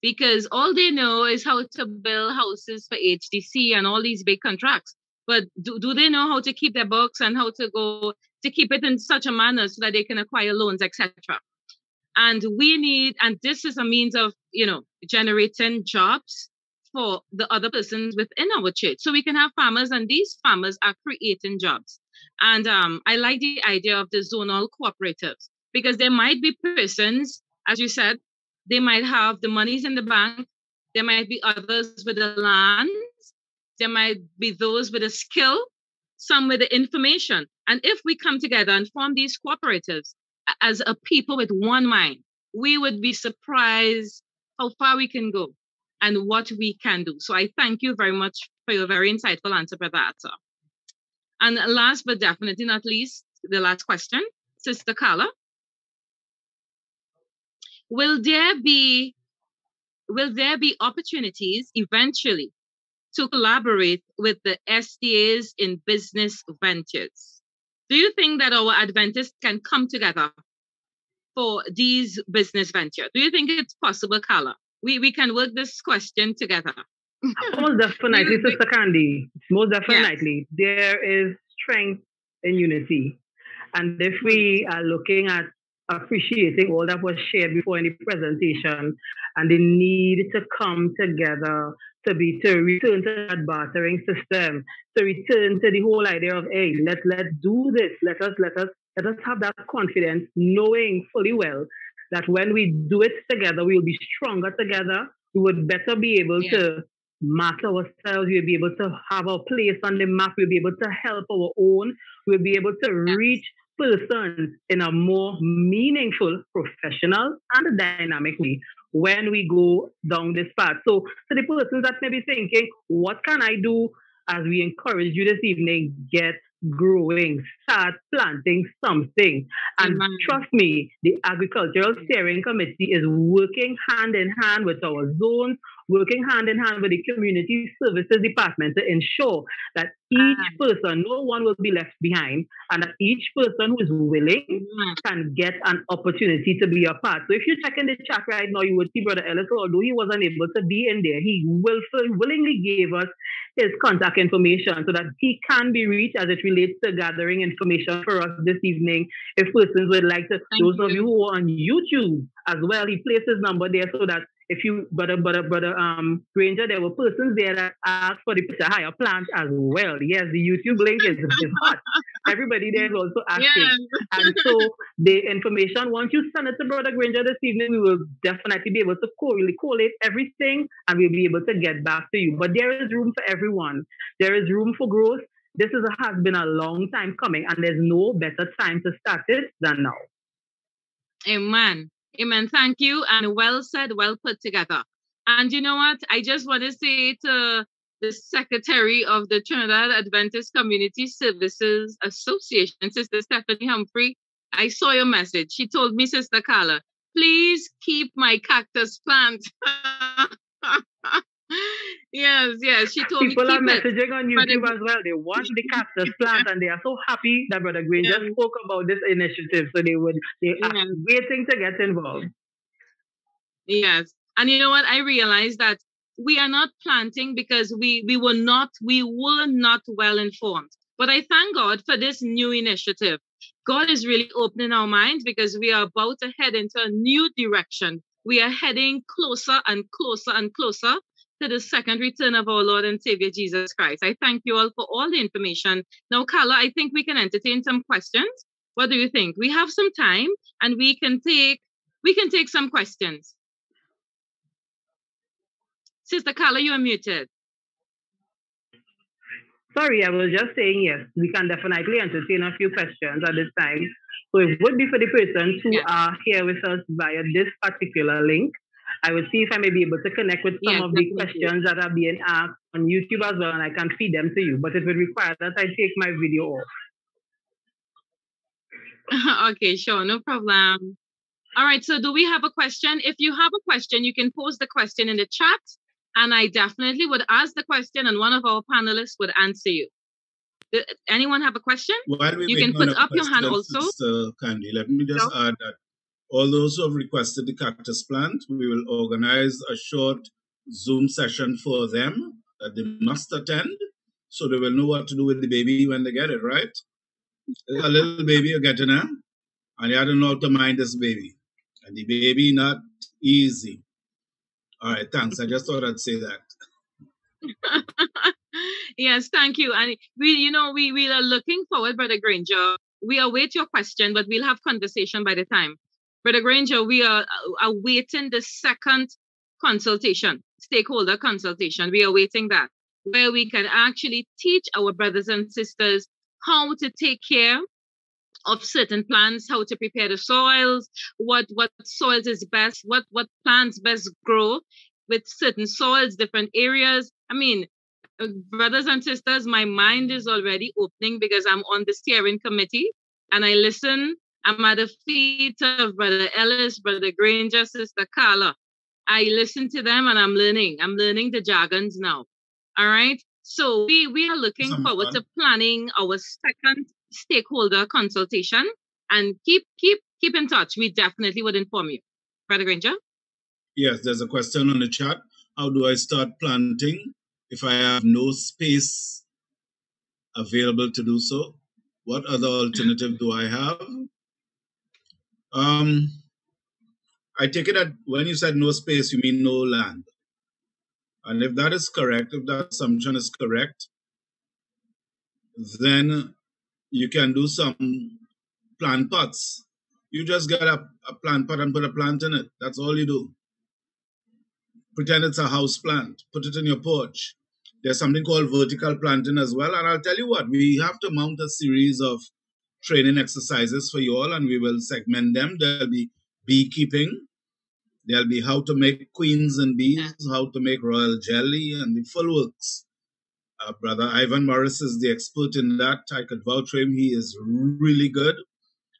because all they know is how to build houses for HDC and all these big contracts. But do, do they know how to keep their books and how to go to keep it in such a manner so that they can acquire loans, etc. And we need, and this is a means of, you know, generating jobs for the other persons within our church. So we can have farmers, and these farmers are creating jobs. And um, I like the idea of the zonal cooperatives because there might be persons, as you said, they might have the monies in the bank. There might be others with the land. There might be those with the skill, some with the information. And if we come together and form these cooperatives as a people with one mind, we would be surprised how far we can go and what we can do. So I thank you very much for your very insightful answer, Brother Atta. And last but definitely not least, the last question, Sister Carla. Will there be will there be opportunities eventually to collaborate with the SDAs in business ventures? Do you think that our Adventists can come together for these business ventures? Do you think it's possible, Carla? We, we can work this question together. most definitely, Sister Candy. Most definitely. Yes. There is strength in unity. And if we are looking at appreciating all that was shared before in the presentation and the need to come together to be to return to that bartering system, to return to the whole idea of hey, let let's do this, let us let us let us have that confidence, knowing fully well that when we do it together, we will be stronger together. We would better be able yeah. to mark ourselves. We'll be able to have our place on the map. We'll be able to help our own. We'll be able to reach persons in a more meaningful, professional, and dynamic way when we go down this path. So, to the persons that may be thinking, what can I do as we encourage you this evening? Get growing, start planting something. And Amen. trust me, the Agricultural Steering Committee is working hand in hand with our zones, working hand in hand with the community services department to ensure that each Ah. person, no one will be left behind, and that each person who is willing Mhm. can get an opportunity to be a part. So if you check in the chat right now, you will see Brother Ellis, although he wasn't able to be in there, he will willingly gave us his contact information so that he can be reached as it relates to gathering information for us this evening. If persons would like to, Thank those of you. you who are on YouTube as well, he placed his number there so that if you, brother, brother, brother, um, Granger, there were persons there that asked for the picture higher plant as well. Yes, the YouTube link is, is hot. Everybody there is also asking. Yes. And so the information, once you send it to Brother Granger this evening, we will definitely be able to correlate, collate everything and we'll be able to get back to you. But there is room for everyone. There is room for growth. This is a, has been a long time coming and there's no better time to start it than now. Amen. Amen. Thank you. And well said, well put together. And you know what? I just want to say to the secretary of the Trinidad Adventist Community Services Association, Sister Stephanie Humphrey, I saw your message. She told me, Sister Carla, please keep my cactus plant. yes, yes. She told People me are keep it. messaging on YouTube as well. They want the cactus plant and they are so happy that Brother Granger Yeah. spoke about this initiative. So they would they are waiting to get involved. Yes. And you know what? I realized that we are not planting because we we were not we were not well informed. But I thank God for this new initiative. God is really opening our minds because we are about to head into a new direction. We are heading closer and closer and closer to the second return of our Lord and Savior Jesus Christ. I thank you all for all the information. Now, Carla, I think we can entertain some questions. What do you think? We have some time and we can take we can take some questions. Sister Carla, you are muted. Sorry, I was just saying yes. We can definitely entertain a few questions at this time. So it would be for the persons who Yes. are here with us via this particular link. I will see if I may be able to connect with some Yes, of the definitely. questions that are being asked on YouTube as well, and I can feed them to you. But it would require that I take my video off. okay, sure, no problem. All right, so do we have a question? If you have a question, you can post the question in the chat, and I definitely would ask the question, and one of our panelists would answer you. Do- anyone have a question? You can put a up your hand also. Sister Candy, let me just Sure. add that all those who have requested the cactus plant, we will organize a short Zoom session for them that they must attend so they will know what to do with the baby when they get it, right? A little baby you're getting her, and you to know how to mind this baby. And the baby not easy. All right, thanks. I just thought I'd say that. yes, thank you. And we, you know, we we are looking forward, Brother Granger. We await your question, but we'll have conversation by the time. Brother Granger, we are uh, awaiting the second consultation, stakeholder consultation. We are awaiting that, where we can actually teach our brothers and sisters how to take care of certain plants, how to prepare the soils, what what soils is best, what what plants best grow with certain soils, different areas. I mean, uh, brothers and sisters, my mind is already opening because I'm on the steering committee and I listen. I'm at the feet of Brother Ellis, Brother Granger, Sister Carla. I listen to them and I'm learning. I'm learning the jargons now. All right. So we, we are looking forward to planning our second stakeholder consultation and keep keep keep in touch. We definitely would inform you. Brother Granger? Yes, there's a question on the chat. How do I start planting if I have no space available to do so? What other alternative do I have? Um, I take it that when you said no space, you mean no land. And if that is correct, if that assumption is correct, then you can do some plant pots. You just get a, a plant pot and put a plant in it. That's all you do pretend it's a house plant, put it in your porch. There's something called vertical planting as well. And I'll tell you what, we have to mount a series of training exercises for you all, and we will segment them. There'll be beekeeping, there'll be how to make queens and bees, how to make royal jelly, and the full works. Uh, Brother Ivan Morris is the expert in that. I could vouch for him. He is really good.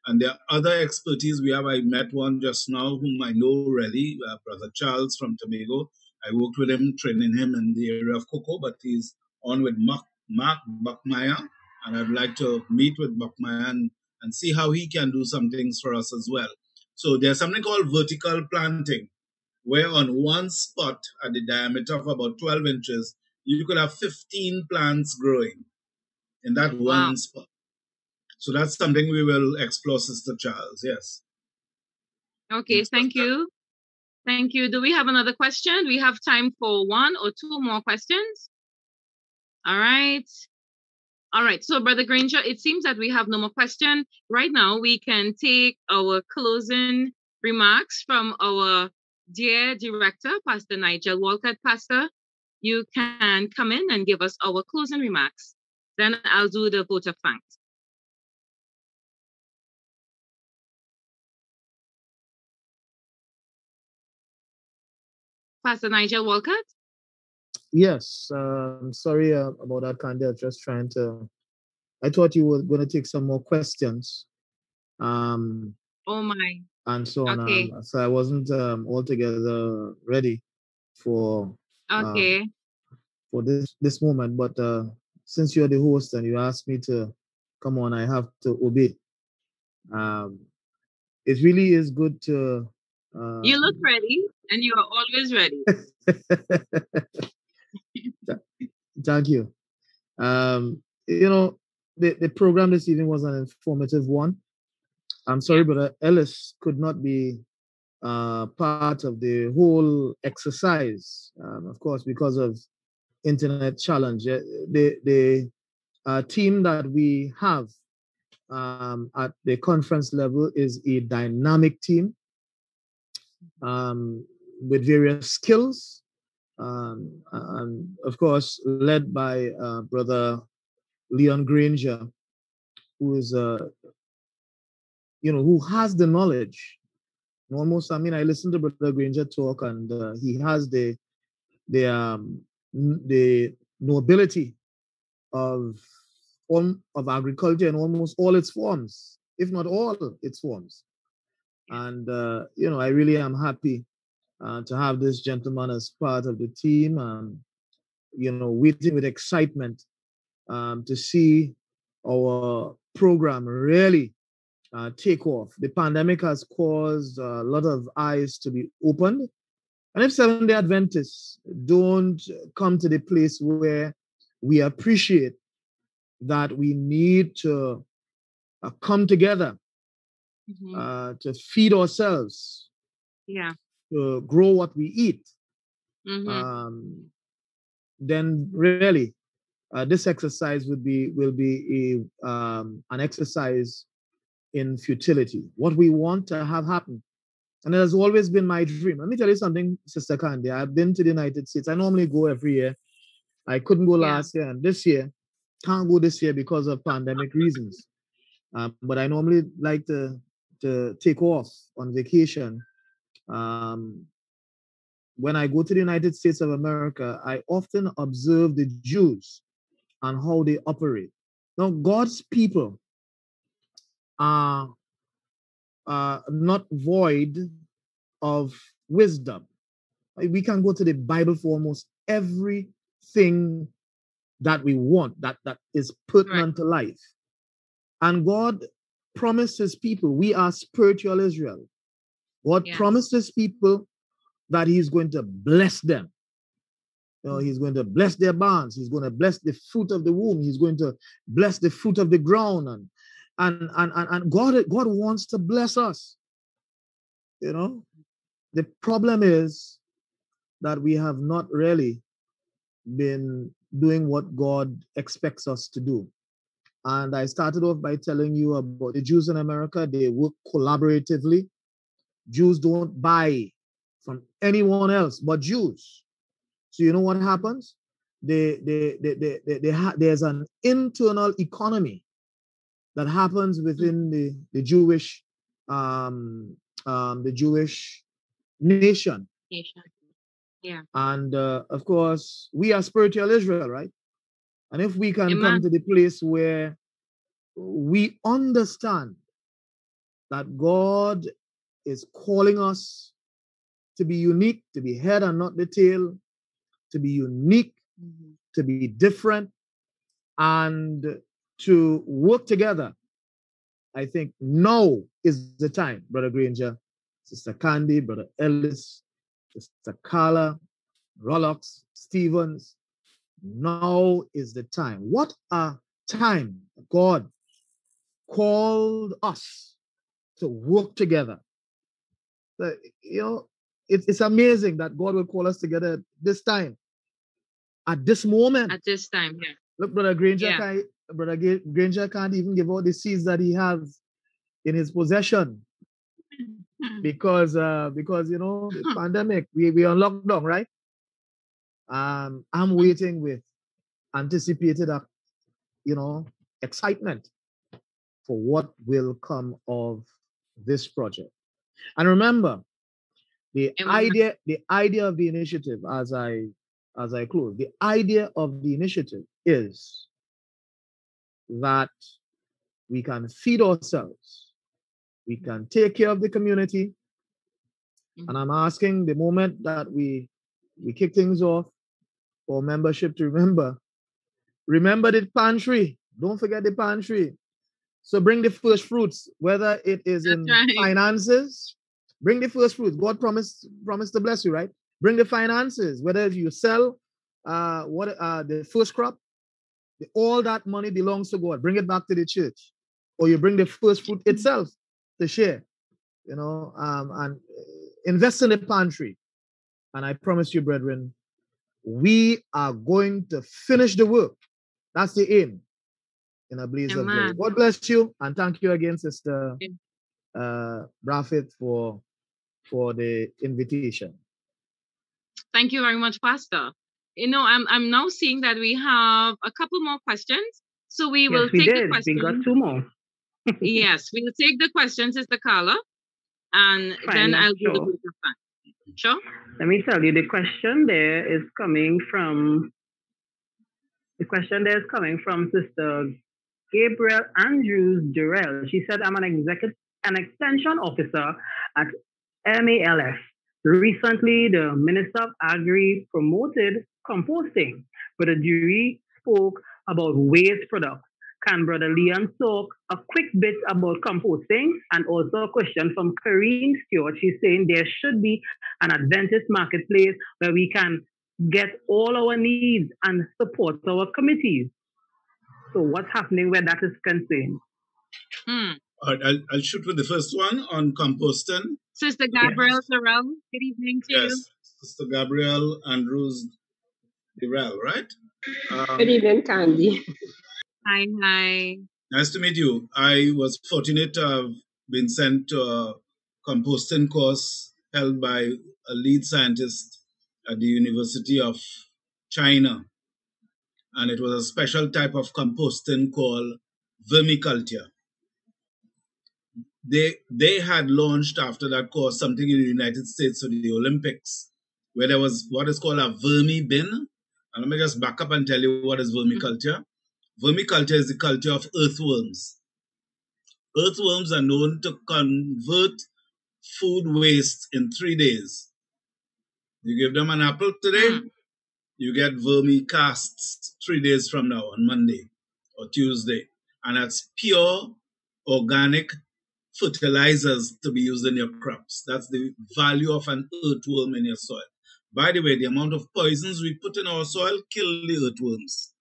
And there are other expertise we have. I met one just now whom I know already, uh, Brother Charles from Tobago. I worked with him, training him in the area of cocoa, but he's on with Mark, Mark Buckmeyer, and I'd like to meet with Buckmeyer and, and see how he can do some things for us as well. So there's something called vertical planting, where on one spot at the diameter of about 12 inches, you could have 15 plants growing in that Wow. one spot. So that's something we will explore, Sister Charles. Yes. Okay, thank you. Thank you. Do we have another question? We have time for one or two more questions. All right. All right. So, Brother Granger, it seems that we have no more question. Right now, we can take our closing remarks from our dear director, Pastor Nigel Walcott. Pastor, you can come in and give us our closing remarks. Then I'll do the vote of thanks. Pastor Nigel Walcott. Yes, um, sorry uh, about that, was just trying to. I thought you were going to take some more questions, um, Oh my. and so on. Okay. Um, so I wasn't um, altogether ready for um, Okay. for this this moment. But uh, since you're the host and you asked me to come on, I have to obey. Um, it really is good to. Uh, You look ready, and you are always ready. Th- Thank you. Um, you know, the, the program this evening was an informative one. I'm sorry, but uh, Ellis could not be uh, part of the whole exercise, um, of course, because of internet challenge. Uh, The the uh, team that we have um, at the conference level is a dynamic team um, with various skills, um, and of course, led by uh, Brother Leon Granger, who is, uh, you know, who has the knowledge. Almost, I mean, I listened to Brother Granger talk, and uh, he has the the um, the nobility of all of agriculture in almost all its forms, if not all its forms. And uh, you know, I really am happy uh, to have this gentleman as part of the team, and you know, waiting with excitement um, to see our program really uh, take off. The pandemic has caused a lot of eyes to be opened. And if Seventh day Adventists don't come to the place where we appreciate that we need to uh, come together Mhm. uh, to feed ourselves, yeah. To grow what we eat, Mhm. um, then really uh, this exercise would be will be a um, an exercise in futility. What we want to have happen, and it has always been my dream. Let me tell you something, Sister Candy. I've been to the United States. I normally go every year. I couldn't go Yeah. last year, and this year can't go this year because of pandemic reasons. Um, but I normally like to to take off on vacation. Um, when I go to the United States of America, I often observe the Jews and how they operate. Now, God's people are, are not void of wisdom. We can go to the Bible for almost everything that we want, that, that is pertinent to life. And God promised his people, we are spiritual Israel. God promised his people that he's going to bless them. You know, he's going to bless their barns. He's going to bless the fruit of the womb. He's going to bless the fruit of the ground. And and and and, and God, God wants to bless us. You know, the problem is that we have not really been doing what God expects us to do. And I started off by telling you about the Jews in America. They work collaboratively. Jews don't buy from anyone else but Jews. So you know what happens? They, they, they, they, they, they ha- there's an internal economy that happens within the, the Jewish um, um, the Jewish nation. Nation. Yeah. And uh, of course, we are spiritual Israel, right? And if we can come to the place where we understand that God is calling us to be unique, to be head and not the tail, to be unique, Mhm. to be different, and to work together. I think now is the time, Brother Granger, Sister Candy, Brother Ellis, Sister Carla, Rollocks, Stevens. Now is the time. What a time God called us to work together. So, you know, it's, it's amazing that God will call us together at this time, at this moment. At this time, yeah. Look, Brother Granger, Yeah. can't, Brother Granger can't even give all the seeds that he has in his possession Hmm. because uh because you know the pandemic we we on lockdown right um i'm waiting with anticipated uh, you know excitement for what will come of this project and remember the idea the idea of the initiative as i as i close the idea of the initiative is that we can feed ourselves we can take care of the community and mm-hmm. i'm asking the moment that we we kick things off for membership to remember remember the pantry. Don't forget the pantry so bring the first fruits whether it is That's in right. finances bring the first fruits. God promised promised to bless you right? Bring the finances whether if you sell uh what uh the first crop all that money belongs to god. Bring it back to the church. Or you bring the first fruit itself to share you know um and uh, invest in the pantry and i promise you brethren we are going to finish the work. That's the aim in a blaze of glory god bless you and thank you again sister Amen. uh Braffett for for the invitation Thank you very much, Pastor. You know, I'm I'm now seeing that we have a couple more questions. So we will we take the did. We questions. got two more. yes, we will take the questions, Sister Carla, and then I'll do the sure. group. Sure. Let me tell you, the question there is coming from the question there is coming from Sister Gabrielle Andrews Durrell. She said, I'm an executive an extension officer at MALF. Recently, the Minister of Agri promoted composting, but the jury spoke about waste products. Can Brother Leon talk a quick bit about composting? And also a question from Karine Stewart. She's saying there should be an Adventist marketplace where we can get all our needs and support our committees. So what's happening where that is concerned? Hmm. All right, I'll, I'll shoot with the first one on composting. Sister Gabrielle Terrell, good evening to Yes, Sister Gabrielle Andrews Durrell, right? Um, Good evening, Candy. Hi, hi. Nice to meet you. I was fortunate to have been sent to a composting course held by a lead scientist at the University of China. And it was a special type of composting called vermiculture. They, they had launched after that course something in the United States for the Olympics, where there was what is called a vermi bin. And let me just back up and tell you what is vermiculture. Vermiculture is the culture of earthworms. Earthworms are known to convert food waste in three days. You give them an apple today, Mm. You get vermicasts three days from now on Monday or Tuesday. And that's pure organic fertilizers to be used in your crops. That's the value of an earthworm in your soil. By the way, the amount of poisons we put in our soil kill the earthworms.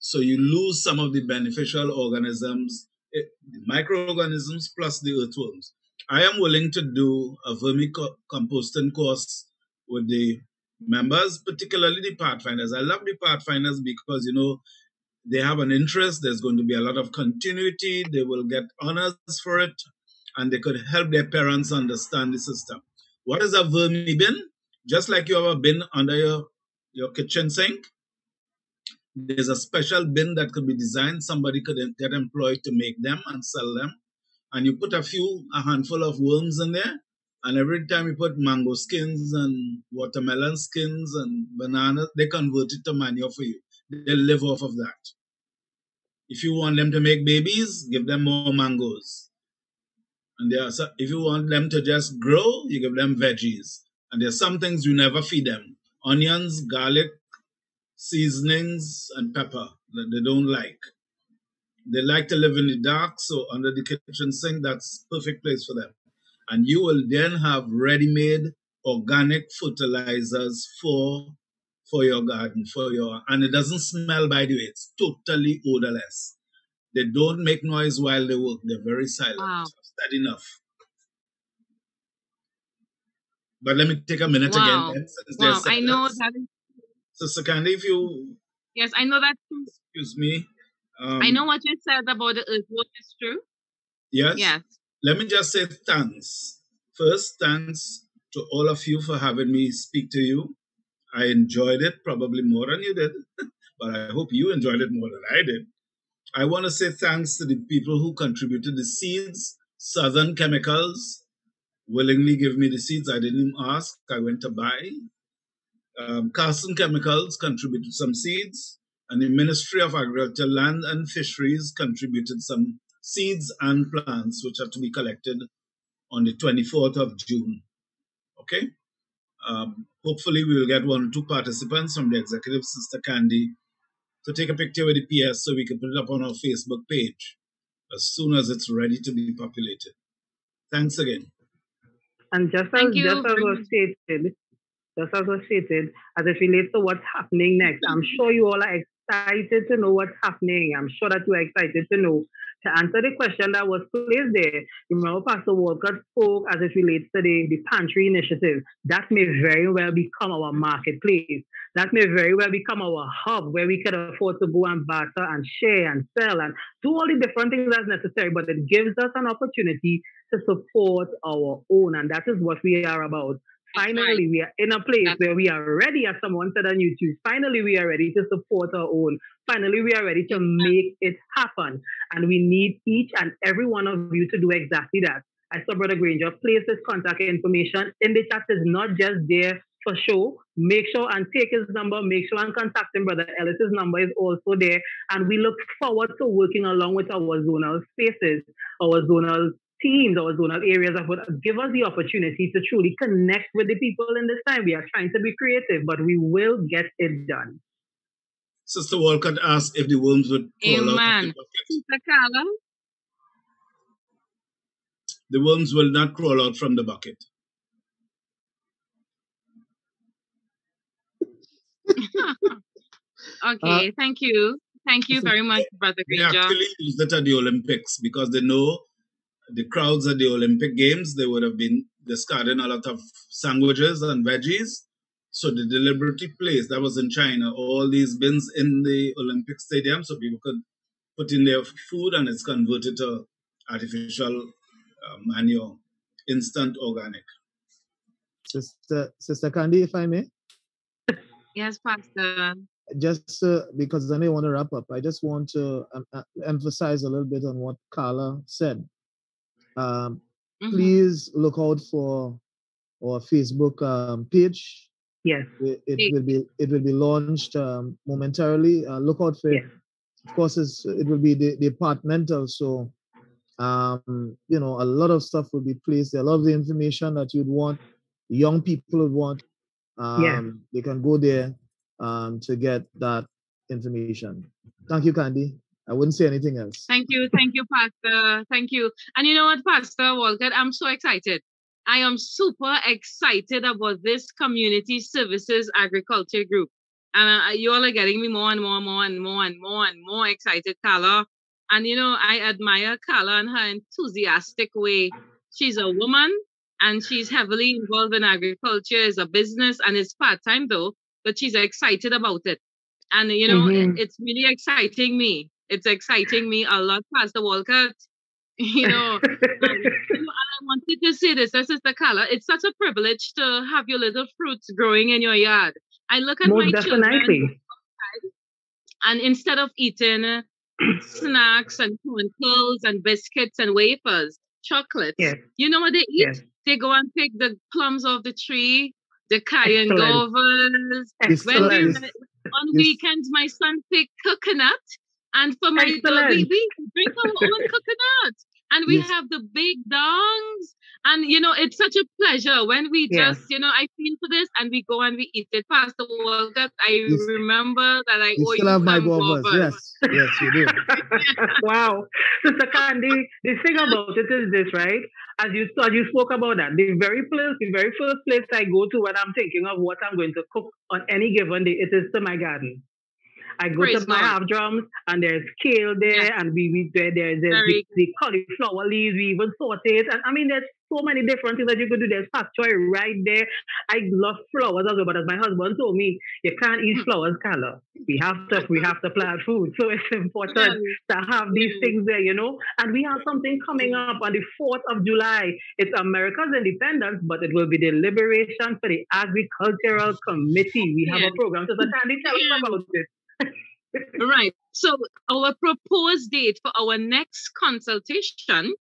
So you lose some of the beneficial organisms, eh, the microorganisms plus the earthworms. I am willing to do a vermicomposting course with the members, particularly the Pathfinders. I love the Pathfinders because, you know, they have an interest. There's going to be a lot of continuity. They will get honors for it, and they could help their parents understand the system. What is a vermi bin? Just like you have a bin under your, your kitchen sink, there's a special bin that could be designed. Somebody could get employed to make them and sell them. And you put a few, a handful of worms in there. And every time you put mango skins and watermelon skins and bananas, they convert it to manure for you. They live off of that. If you want them to make babies, give them more mangoes. And they are, so- if you want them to just grow, you give them veggies. And there's some things you never feed them onions, garlic, seasonings, and pepper that they don't like. They like to live in the dark, so under the kitchen sink, that's perfect place for them. And you will then have ready-made organic fertilizers for for your garden, for your and it doesn't smell by the way, it's totally odorless. They don't make noise while they work, they're very silent. Wow. That's enough. But let me take a minute Wow. again. Wow, I know that. Sister Candy, if you yes, I know that. excuse me. Um, I know what you said about the earthworm is true. Yes. Yes. Let me just say thanks. First, thanks to all of you for having me speak to you. I enjoyed it probably more than you did, but I hope you enjoyed it more than I did. I want to say thanks to the people who contributed the seeds. Southern Chemicals willingly give me the seeds. I didn't ask. I went to buy. Um, Carson Chemicals contributed some seeds, and the Ministry of Agriculture, Land and Fisheries contributed some seeds and plants, which are to be collected on the 24th of June. Okay? Um, hopefully, we will get one or two participants from the executive, Sister Candy, to take a picture with the PS so we can put it up on our Facebook page as soon as it's ready to be populated. Thanks again. And just as Thank you just as very was much. stated, just as was stated, as it relates to what's happening next, I'm sure you all are excited to know what's happening. I'm sure that you are excited to know. To answer the question that was placed there, you remember Pastor Walcott spoke as it relates to the, the pantry initiative. That may very well become our marketplace. That may very well become our hub where we can afford to go and barter and share and sell and do all the different things that's necessary, but it gives us an opportunity to support our own. And that is what we are about. Finally, we are in a place where we are ready, as someone said on YouTube. Finally, we are ready to support our own. Finally, we are ready to make it happen. And we need each and every one of you to do exactly that. I saw Brother Granger place his contact information in the chat. Is not just there for show. Make sure and take his number. Make sure and contact him. Brother Ellis's number is also there. And we look forward to working along with our zonal spaces, our zonal teams, our zonal areas that would give us the opportunity to truly connect with the people in this time. We are trying to be creative, but we will get it done. Sister Walcott asked if the worms would crawl out of the Amen. bucket. Sister Carla, The worms will not crawl out from the bucket. okay, uh, thank you. Thank you very much, Brother They actually used it at the Olympics because they know the crowds at the Olympic Games, they would have been discarding a lot of sandwiches and veggies. So they deliberately placed, that was in China, all these bins in the Olympic Stadium so people could put in their food and it's converted to artificial uh, manure, instant organic. Sister, Sister Candy, if I may, Yes, Pastor. just uh, because I may want to wrap up, I just want to um, uh, emphasize a little bit on what Carla said. Um, Mhm. please look out for our Facebook um, page. Yes. It, it Hey. will be it will be launched um, momentarily. Uh, look out for it. Yes. Of course, it's, it will be de- departmental, so um, you know a lot of stuff will be placed there. A lot of the information that you'd want, young people would want. Um, Yeah. They can go there um, to get that information. Thank you, Candy. I wouldn't say anything else. Thank you, thank you, Pastor. Thank you. And you know what, Pastor Walcott, I'm so excited. I am super excited about this community services agriculture group. And uh, you all are getting me more and more and more and more and more and more excited, Carla. And you know, I admire Carla and her enthusiastic way. She's a woman and she's heavily involved in agriculture as a business and it's part-time though, but she's excited about it. And you know, it- Mhm. it's really exciting me. It's exciting me a lot, Pastor Walcott. You know, and I wanted to say this, Sister Carla. It's such a privilege to have your little fruits growing in your yard. I look at Most my children, and instead of eating snacks and cornflakes and biscuits and wafers, chocolates, Yes. you know what they eat? Yes. They go and pick the plums off the tree, the cayenne govers. It's When we, on Yes. weekends, my son pick coconut, and for my Excellent. drink our own coconut, and we Yes. have the big dongs, And you know, it's such a pleasure when we Yes. just, you know, I feel for this and we go and we eat it. Pastor Walcott, I You- remember that I You owe still you have my some bobas. Yes, yes, you do. wow. Sister Candy, the thing about it is this, right? As you as you spoke about that, the very place, the very first place I go to when I'm thinking of what I'm going to cook on any given day, it is to my garden. I go Praise to my half drums and there's kale there Yes. and we, we there, there's, there's the, the cauliflower leaves, we even saute it. And I mean there's so many different things that you could do. There's pak choy right there. I love flowers as well, but as my husband told me, you can't eat Hmm. flowers color. We have to we have to plant food. So it's important Yeah. to have these things there, you know. And we have something coming up on the 4th of July. It's America's independence, but it will be the liberation for the Agricultural Committee. We have Yeah. a program. So, Sandy, tell us about it. Right. So our proposed date for our next consultation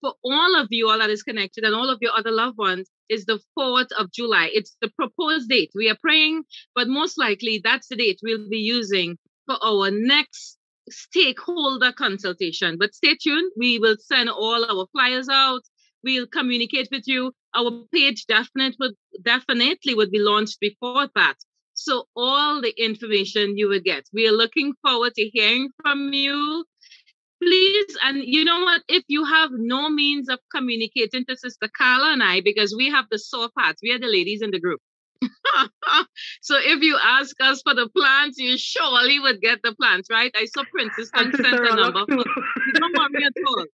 for all of you all that is connected and all of your other loved ones is the 4th of July. It's the proposed date. We are praying, but most likely that's the date we'll be using for our next stakeholder consultation. But stay tuned. We will send all our flyers out. We'll communicate with you. Our page definitely would definitely would be launched before that. So all the information you will get. We are looking forward to hearing from you. Please, and you know what? If you have no means of communicating to Sister Carla and I, because we have the sore parts, we are the ladies in the group. so if you ask us for the plants, you surely would get the plants, right? I saw Princess And sent a number. For, don't worry at all.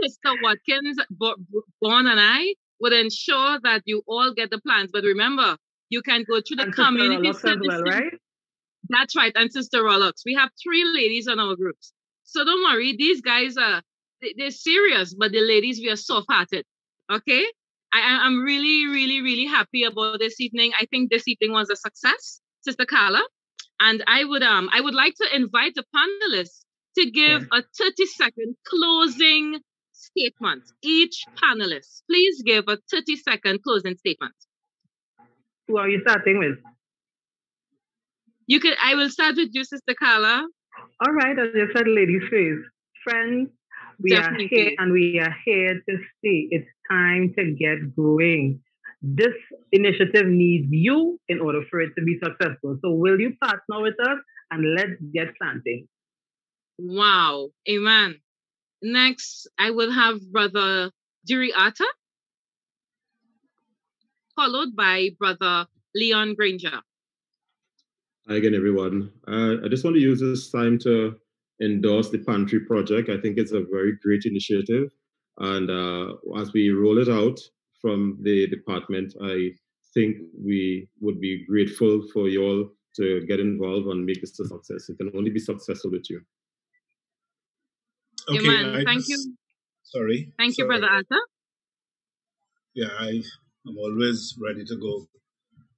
Sister Watkins, Bo- Bo- Bon, and I would ensure that you all get the plants. But remember, you can go to the And community as well, right? That's right, and Sister Rollocks. We have three ladies on our groups. So don't worry, these guys are they- they're serious, but the ladies we are soft-hearted. Okay? I, I'm really, really, really happy about this evening. I think this evening was a success, Sister Carla. And I would um I would like to invite the panelists to give a 30-second closing statement. Each panelist, please give a 30-second closing statement. Who are you starting with? You could I will start with you, Sister Carla. All right, as you said, ladies first. Friends, we are here and we are here to stay. It's time to get going. This initiative needs you in order for it to be successful. So, will you partner with us and let's get planting? Wow. Amen. Next, I will have Brother Diri Atta, followed by Brother Leon Granger. Hi again, everyone. Uh, I just want to use this time to endorse the Pantry Project. I think it's a very great initiative. And uh, as we roll it out from the department, I think we would be grateful for you all to get involved and make this a success. It can only be successful with you. Amen. I Thank just- you. Sorry. Thank you. Brother Atta. Yeah, I, I'm always ready to go.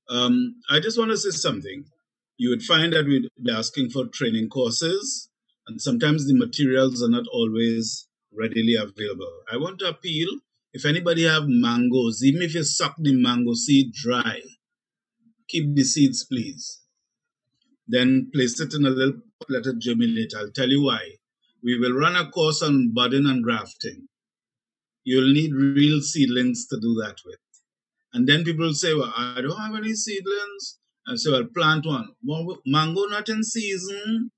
Um, I just want to say something. You would find that we'd be asking for training courses, and sometimes the materials are not always readily available. I want to appeal if anybody have mangoes, even if you suck the mango seed dry, keep the seeds, please. Then place it in a little pot, let it germinate. I'll tell you why. We will run a course on budding and grafting. You'll need real seedlings to do that with. And then people say, Well, I don't have any seedlings. And say, I'll plant one. Well, mango not in season.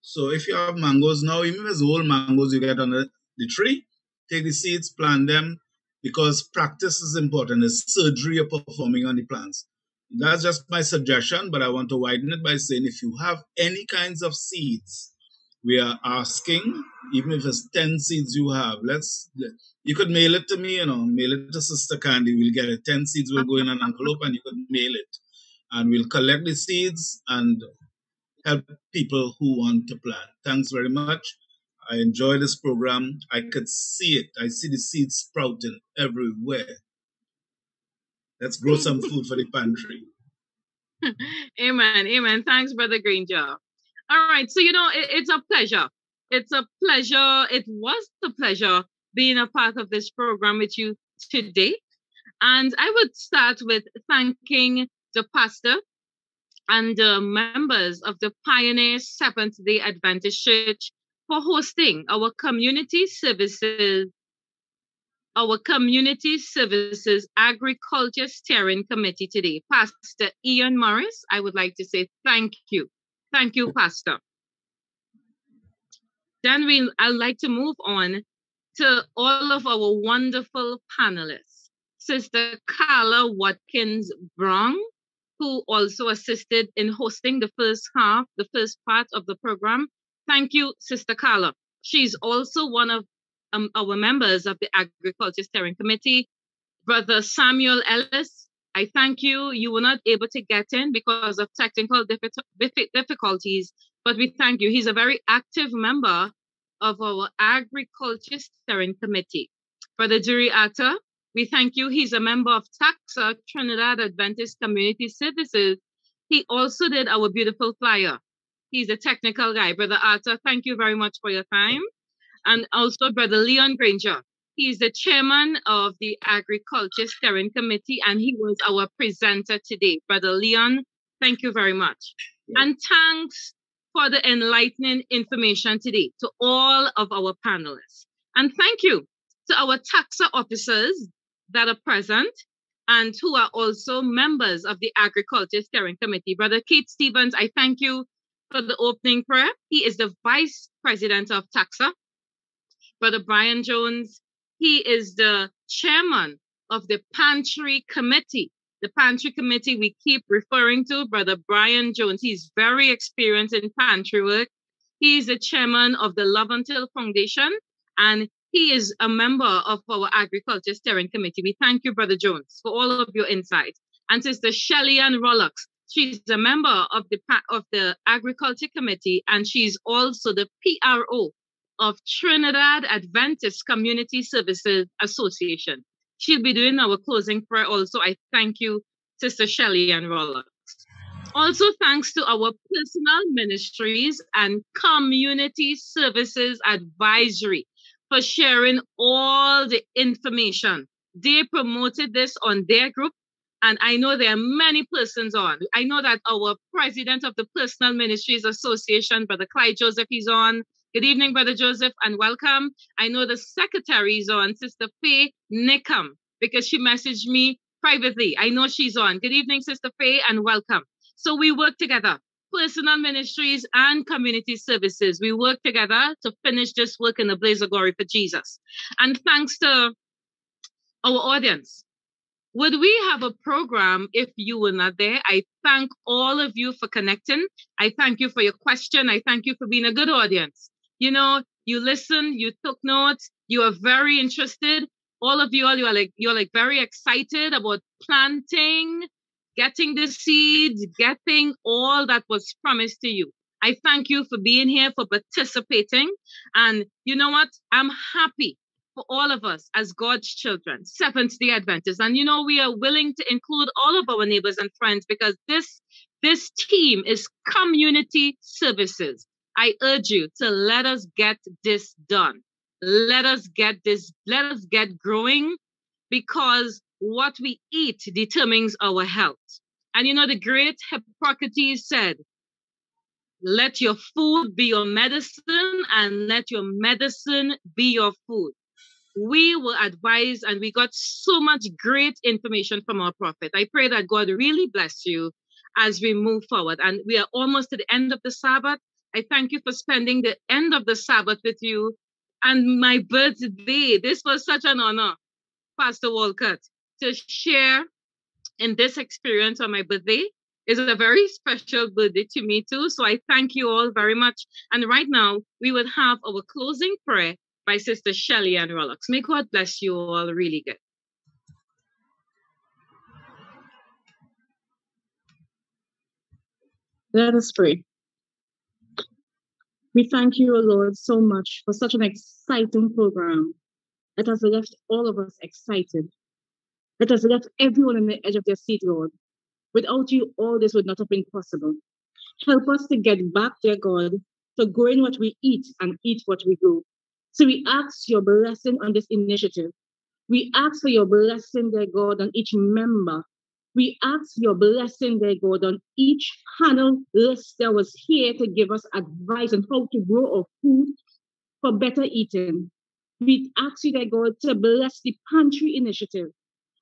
So if you have mangoes now, even if it's old mangoes you get on the, the tree, take the seeds, plant them, because practice is important. It's surgery you're performing on the plants. That's just my suggestion, but I want to widen it by saying if you have any kinds of seeds, we are asking, even if it's 10 seeds you have, let's, you could mail it to me, you know, mail it to Sister Candy. We'll get it. 10 seeds will go in an envelope and you could mail it. And we'll collect the seeds and help people who want to plant. Thanks very much. I enjoy this program. I could see it. I see the seeds sprouting everywhere. Let's grow some food for the pantry. Amen. Amen. Thanks, Brother Granger. All right. So, you know, it- it's a pleasure. It's a pleasure. It was a pleasure being a part of this program with you today. And I would start with thanking the pastor and the members of the Pioneer Seventh day Adventist Church for hosting our community services our Community Services Agriculture Steering Committee today. Pastor Ian Morris, I would like to say thank you. Thank you, Pastor. Then we, I'd like to move on to all of our wonderful panelists. Sister Carla Watkins Brown, who also assisted in hosting the first half, the first part of the program. Thank you, Sister Carla. She's also one of um, our members of the Agriculture Steering Committee. Brother Samuel Ellis, I thank you. You were not able to get in because of technical difficulties, but we thank you. He's a very active member of our Agriculture Steering Committee. Brother Jerry Atta, we thank you. He's a member of TACSA, Trinidad Adventist Community Services. He also did our beautiful flyer. He's a technical guy. Brother Atta, thank you very much for your time. And also Brother Leon Granger. He's the chairman of the Agriculture Steering Committee, and he was our presenter today. Brother Leon, thank you very much. And thanks for the enlightening information today to all of our panelists. And thank you to our TACSA officers that are present and who are also members of the Agriculture Steering Committee. Brother Keith Stevens, I thank you for the opening prayer. He is the vice president of TACSA. Brother Brian Jones, he is the chairman of the Pantry Committee. The Pantry Committee we keep referring to, Brother Brian Jones. He's very experienced in pantry work. He's the chairman of the Love Until Foundation, and he is a member of our Agriculture Steering Committee. We thank you, Brother Jones, for all of your insight. And Sister Shelly Ann Rollocks, she's a member of the of the Agriculture Committee, and she's also the PRO of Trinidad Adventist Community Services Association. She'll be doing our closing prayer also. I thank you, Sister Shelly Ann Rollocks. Also, thanks to our personal ministries and community services advisory for sharing all the information. They promoted this on their group, and I know there are many persons on. I know that our president of the Personal Ministries Association, Brother Clyde Joseph, is on. Good evening, Brother Joseph, and welcome. I know the secretary is on, Sister Faye Nickham, because she messaged me privately. I know she's on. Good evening, Sister Faye, and welcome. So we work together personal ministries and community services. We work together to finish this work in the blaze of glory for Jesus. And thanks to our audience. Would we have a program if you were not there? I thank all of you for connecting. I thank you for your question. I thank you for being a good audience. You know, you listen, you took notes, you are very interested. All of you, all you are like, you're like very excited about planting, getting the seeds, getting all that was promised to you. I thank you for being here, for participating. And you know what? I'm happy for all of us as God's children, Seventh day Adventists. And you know, we are willing to include all of our neighbors and friends because this, this team is community services. I urge you to let us get this done. Let us get this, let us get growing because what we eat determines our health. And you know, the great Hippocrates said, let your food be your medicine and let your medicine be your food. We will advise, and we got so much great information from our prophet. I pray that God really bless you as we move forward. And we are almost to the end of the Sabbath. I thank you for spending the end of the Sabbath with you and my birthday. This was such an honor, Pastor Walcott to share in this experience on my birthday. is a very special birthday to me too. So I thank you all very much. And right now we would have our closing prayer by Sister Shelly Ann Rollocks. May God bless you all really good. Let us pray. We thank you, O Lord, so much for such an exciting program that has left all of us excited that has left everyone on the edge of their seat, Lord. Without you, all this would not have been possible. Help us to get back, dear God, to growing what we eat and eat what we grow. So we ask your blessing on this initiative. We ask for your blessing, dear God, on each member. We ask your blessing, dear God, on each panel list that was here to give us advice on how to grow our food for better eating. We ask you, dear God, to bless the pantry initiative.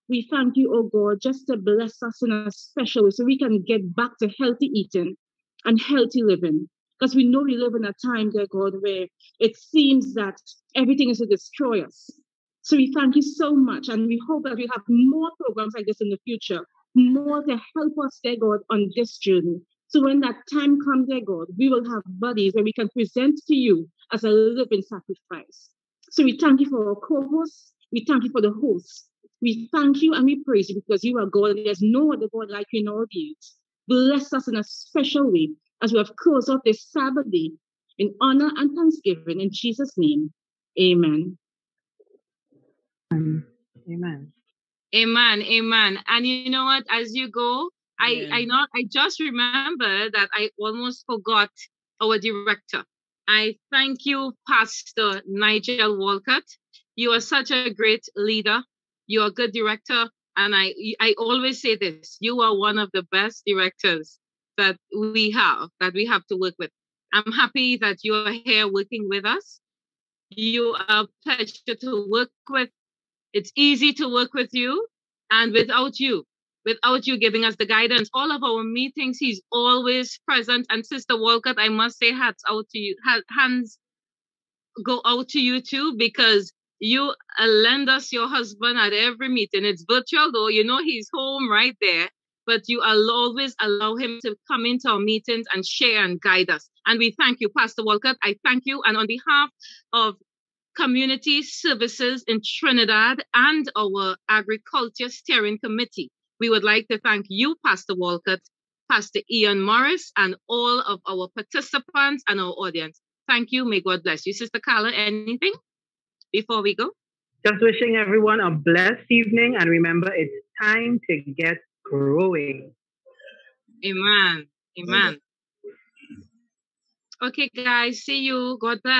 We thank you, oh God, just to bless us in a special way so we can get back to healthy eating and healthy living. Because we know we live in a time, dear God, where it seems that everything is to destroy us. So we thank you so much, and we hope that we have more programs like this in the future, more to help us, dear God, on this journey. So when that time comes, dear God, we will have bodies where we can present to you as a living sacrifice. So we thank you for our co-hosts. We thank you for the hosts. We thank you and we praise you because you are God and there's no other God like you in all the earth. Bless us in a special way as we have closed off this Sabbath day in honor and thanksgiving in Jesus' name. Amen. Amen. Amen. Amen. And you know what? As you go, I Yeah. I know I just remember that I almost forgot our director. I thank you, Pastor Nigel Walcott. You are such a great leader. You're a good director. And I I always say this, you are one of the best directors that we have, that we have to work with. I'm happy that you are here working with us. You are a pleasure to work with. It's easy to work with you. And without you, without you giving us the guidance, all of our meetings, he's always present. And Sister Walcott, I must say, hats out to you, ha- hands go out to you too, because you lend us your husband at every meeting. It's virtual though, you know, he's home right there, but you always allow him to come into our meetings and share and guide us. And we thank you, Pastor Walcott. I thank you. And on behalf of Community Services in Trinidad and our Agriculture Steering Committee. We would like to thank you, Pastor Walcott, Pastor Ian Morris, and all of our participants and our audience. Thank you. May God bless you. Sister Carla, anything before we go? Just wishing everyone a blessed evening and remember it's time to get growing. Amen. Amen. Okay, guys, see you. God bless.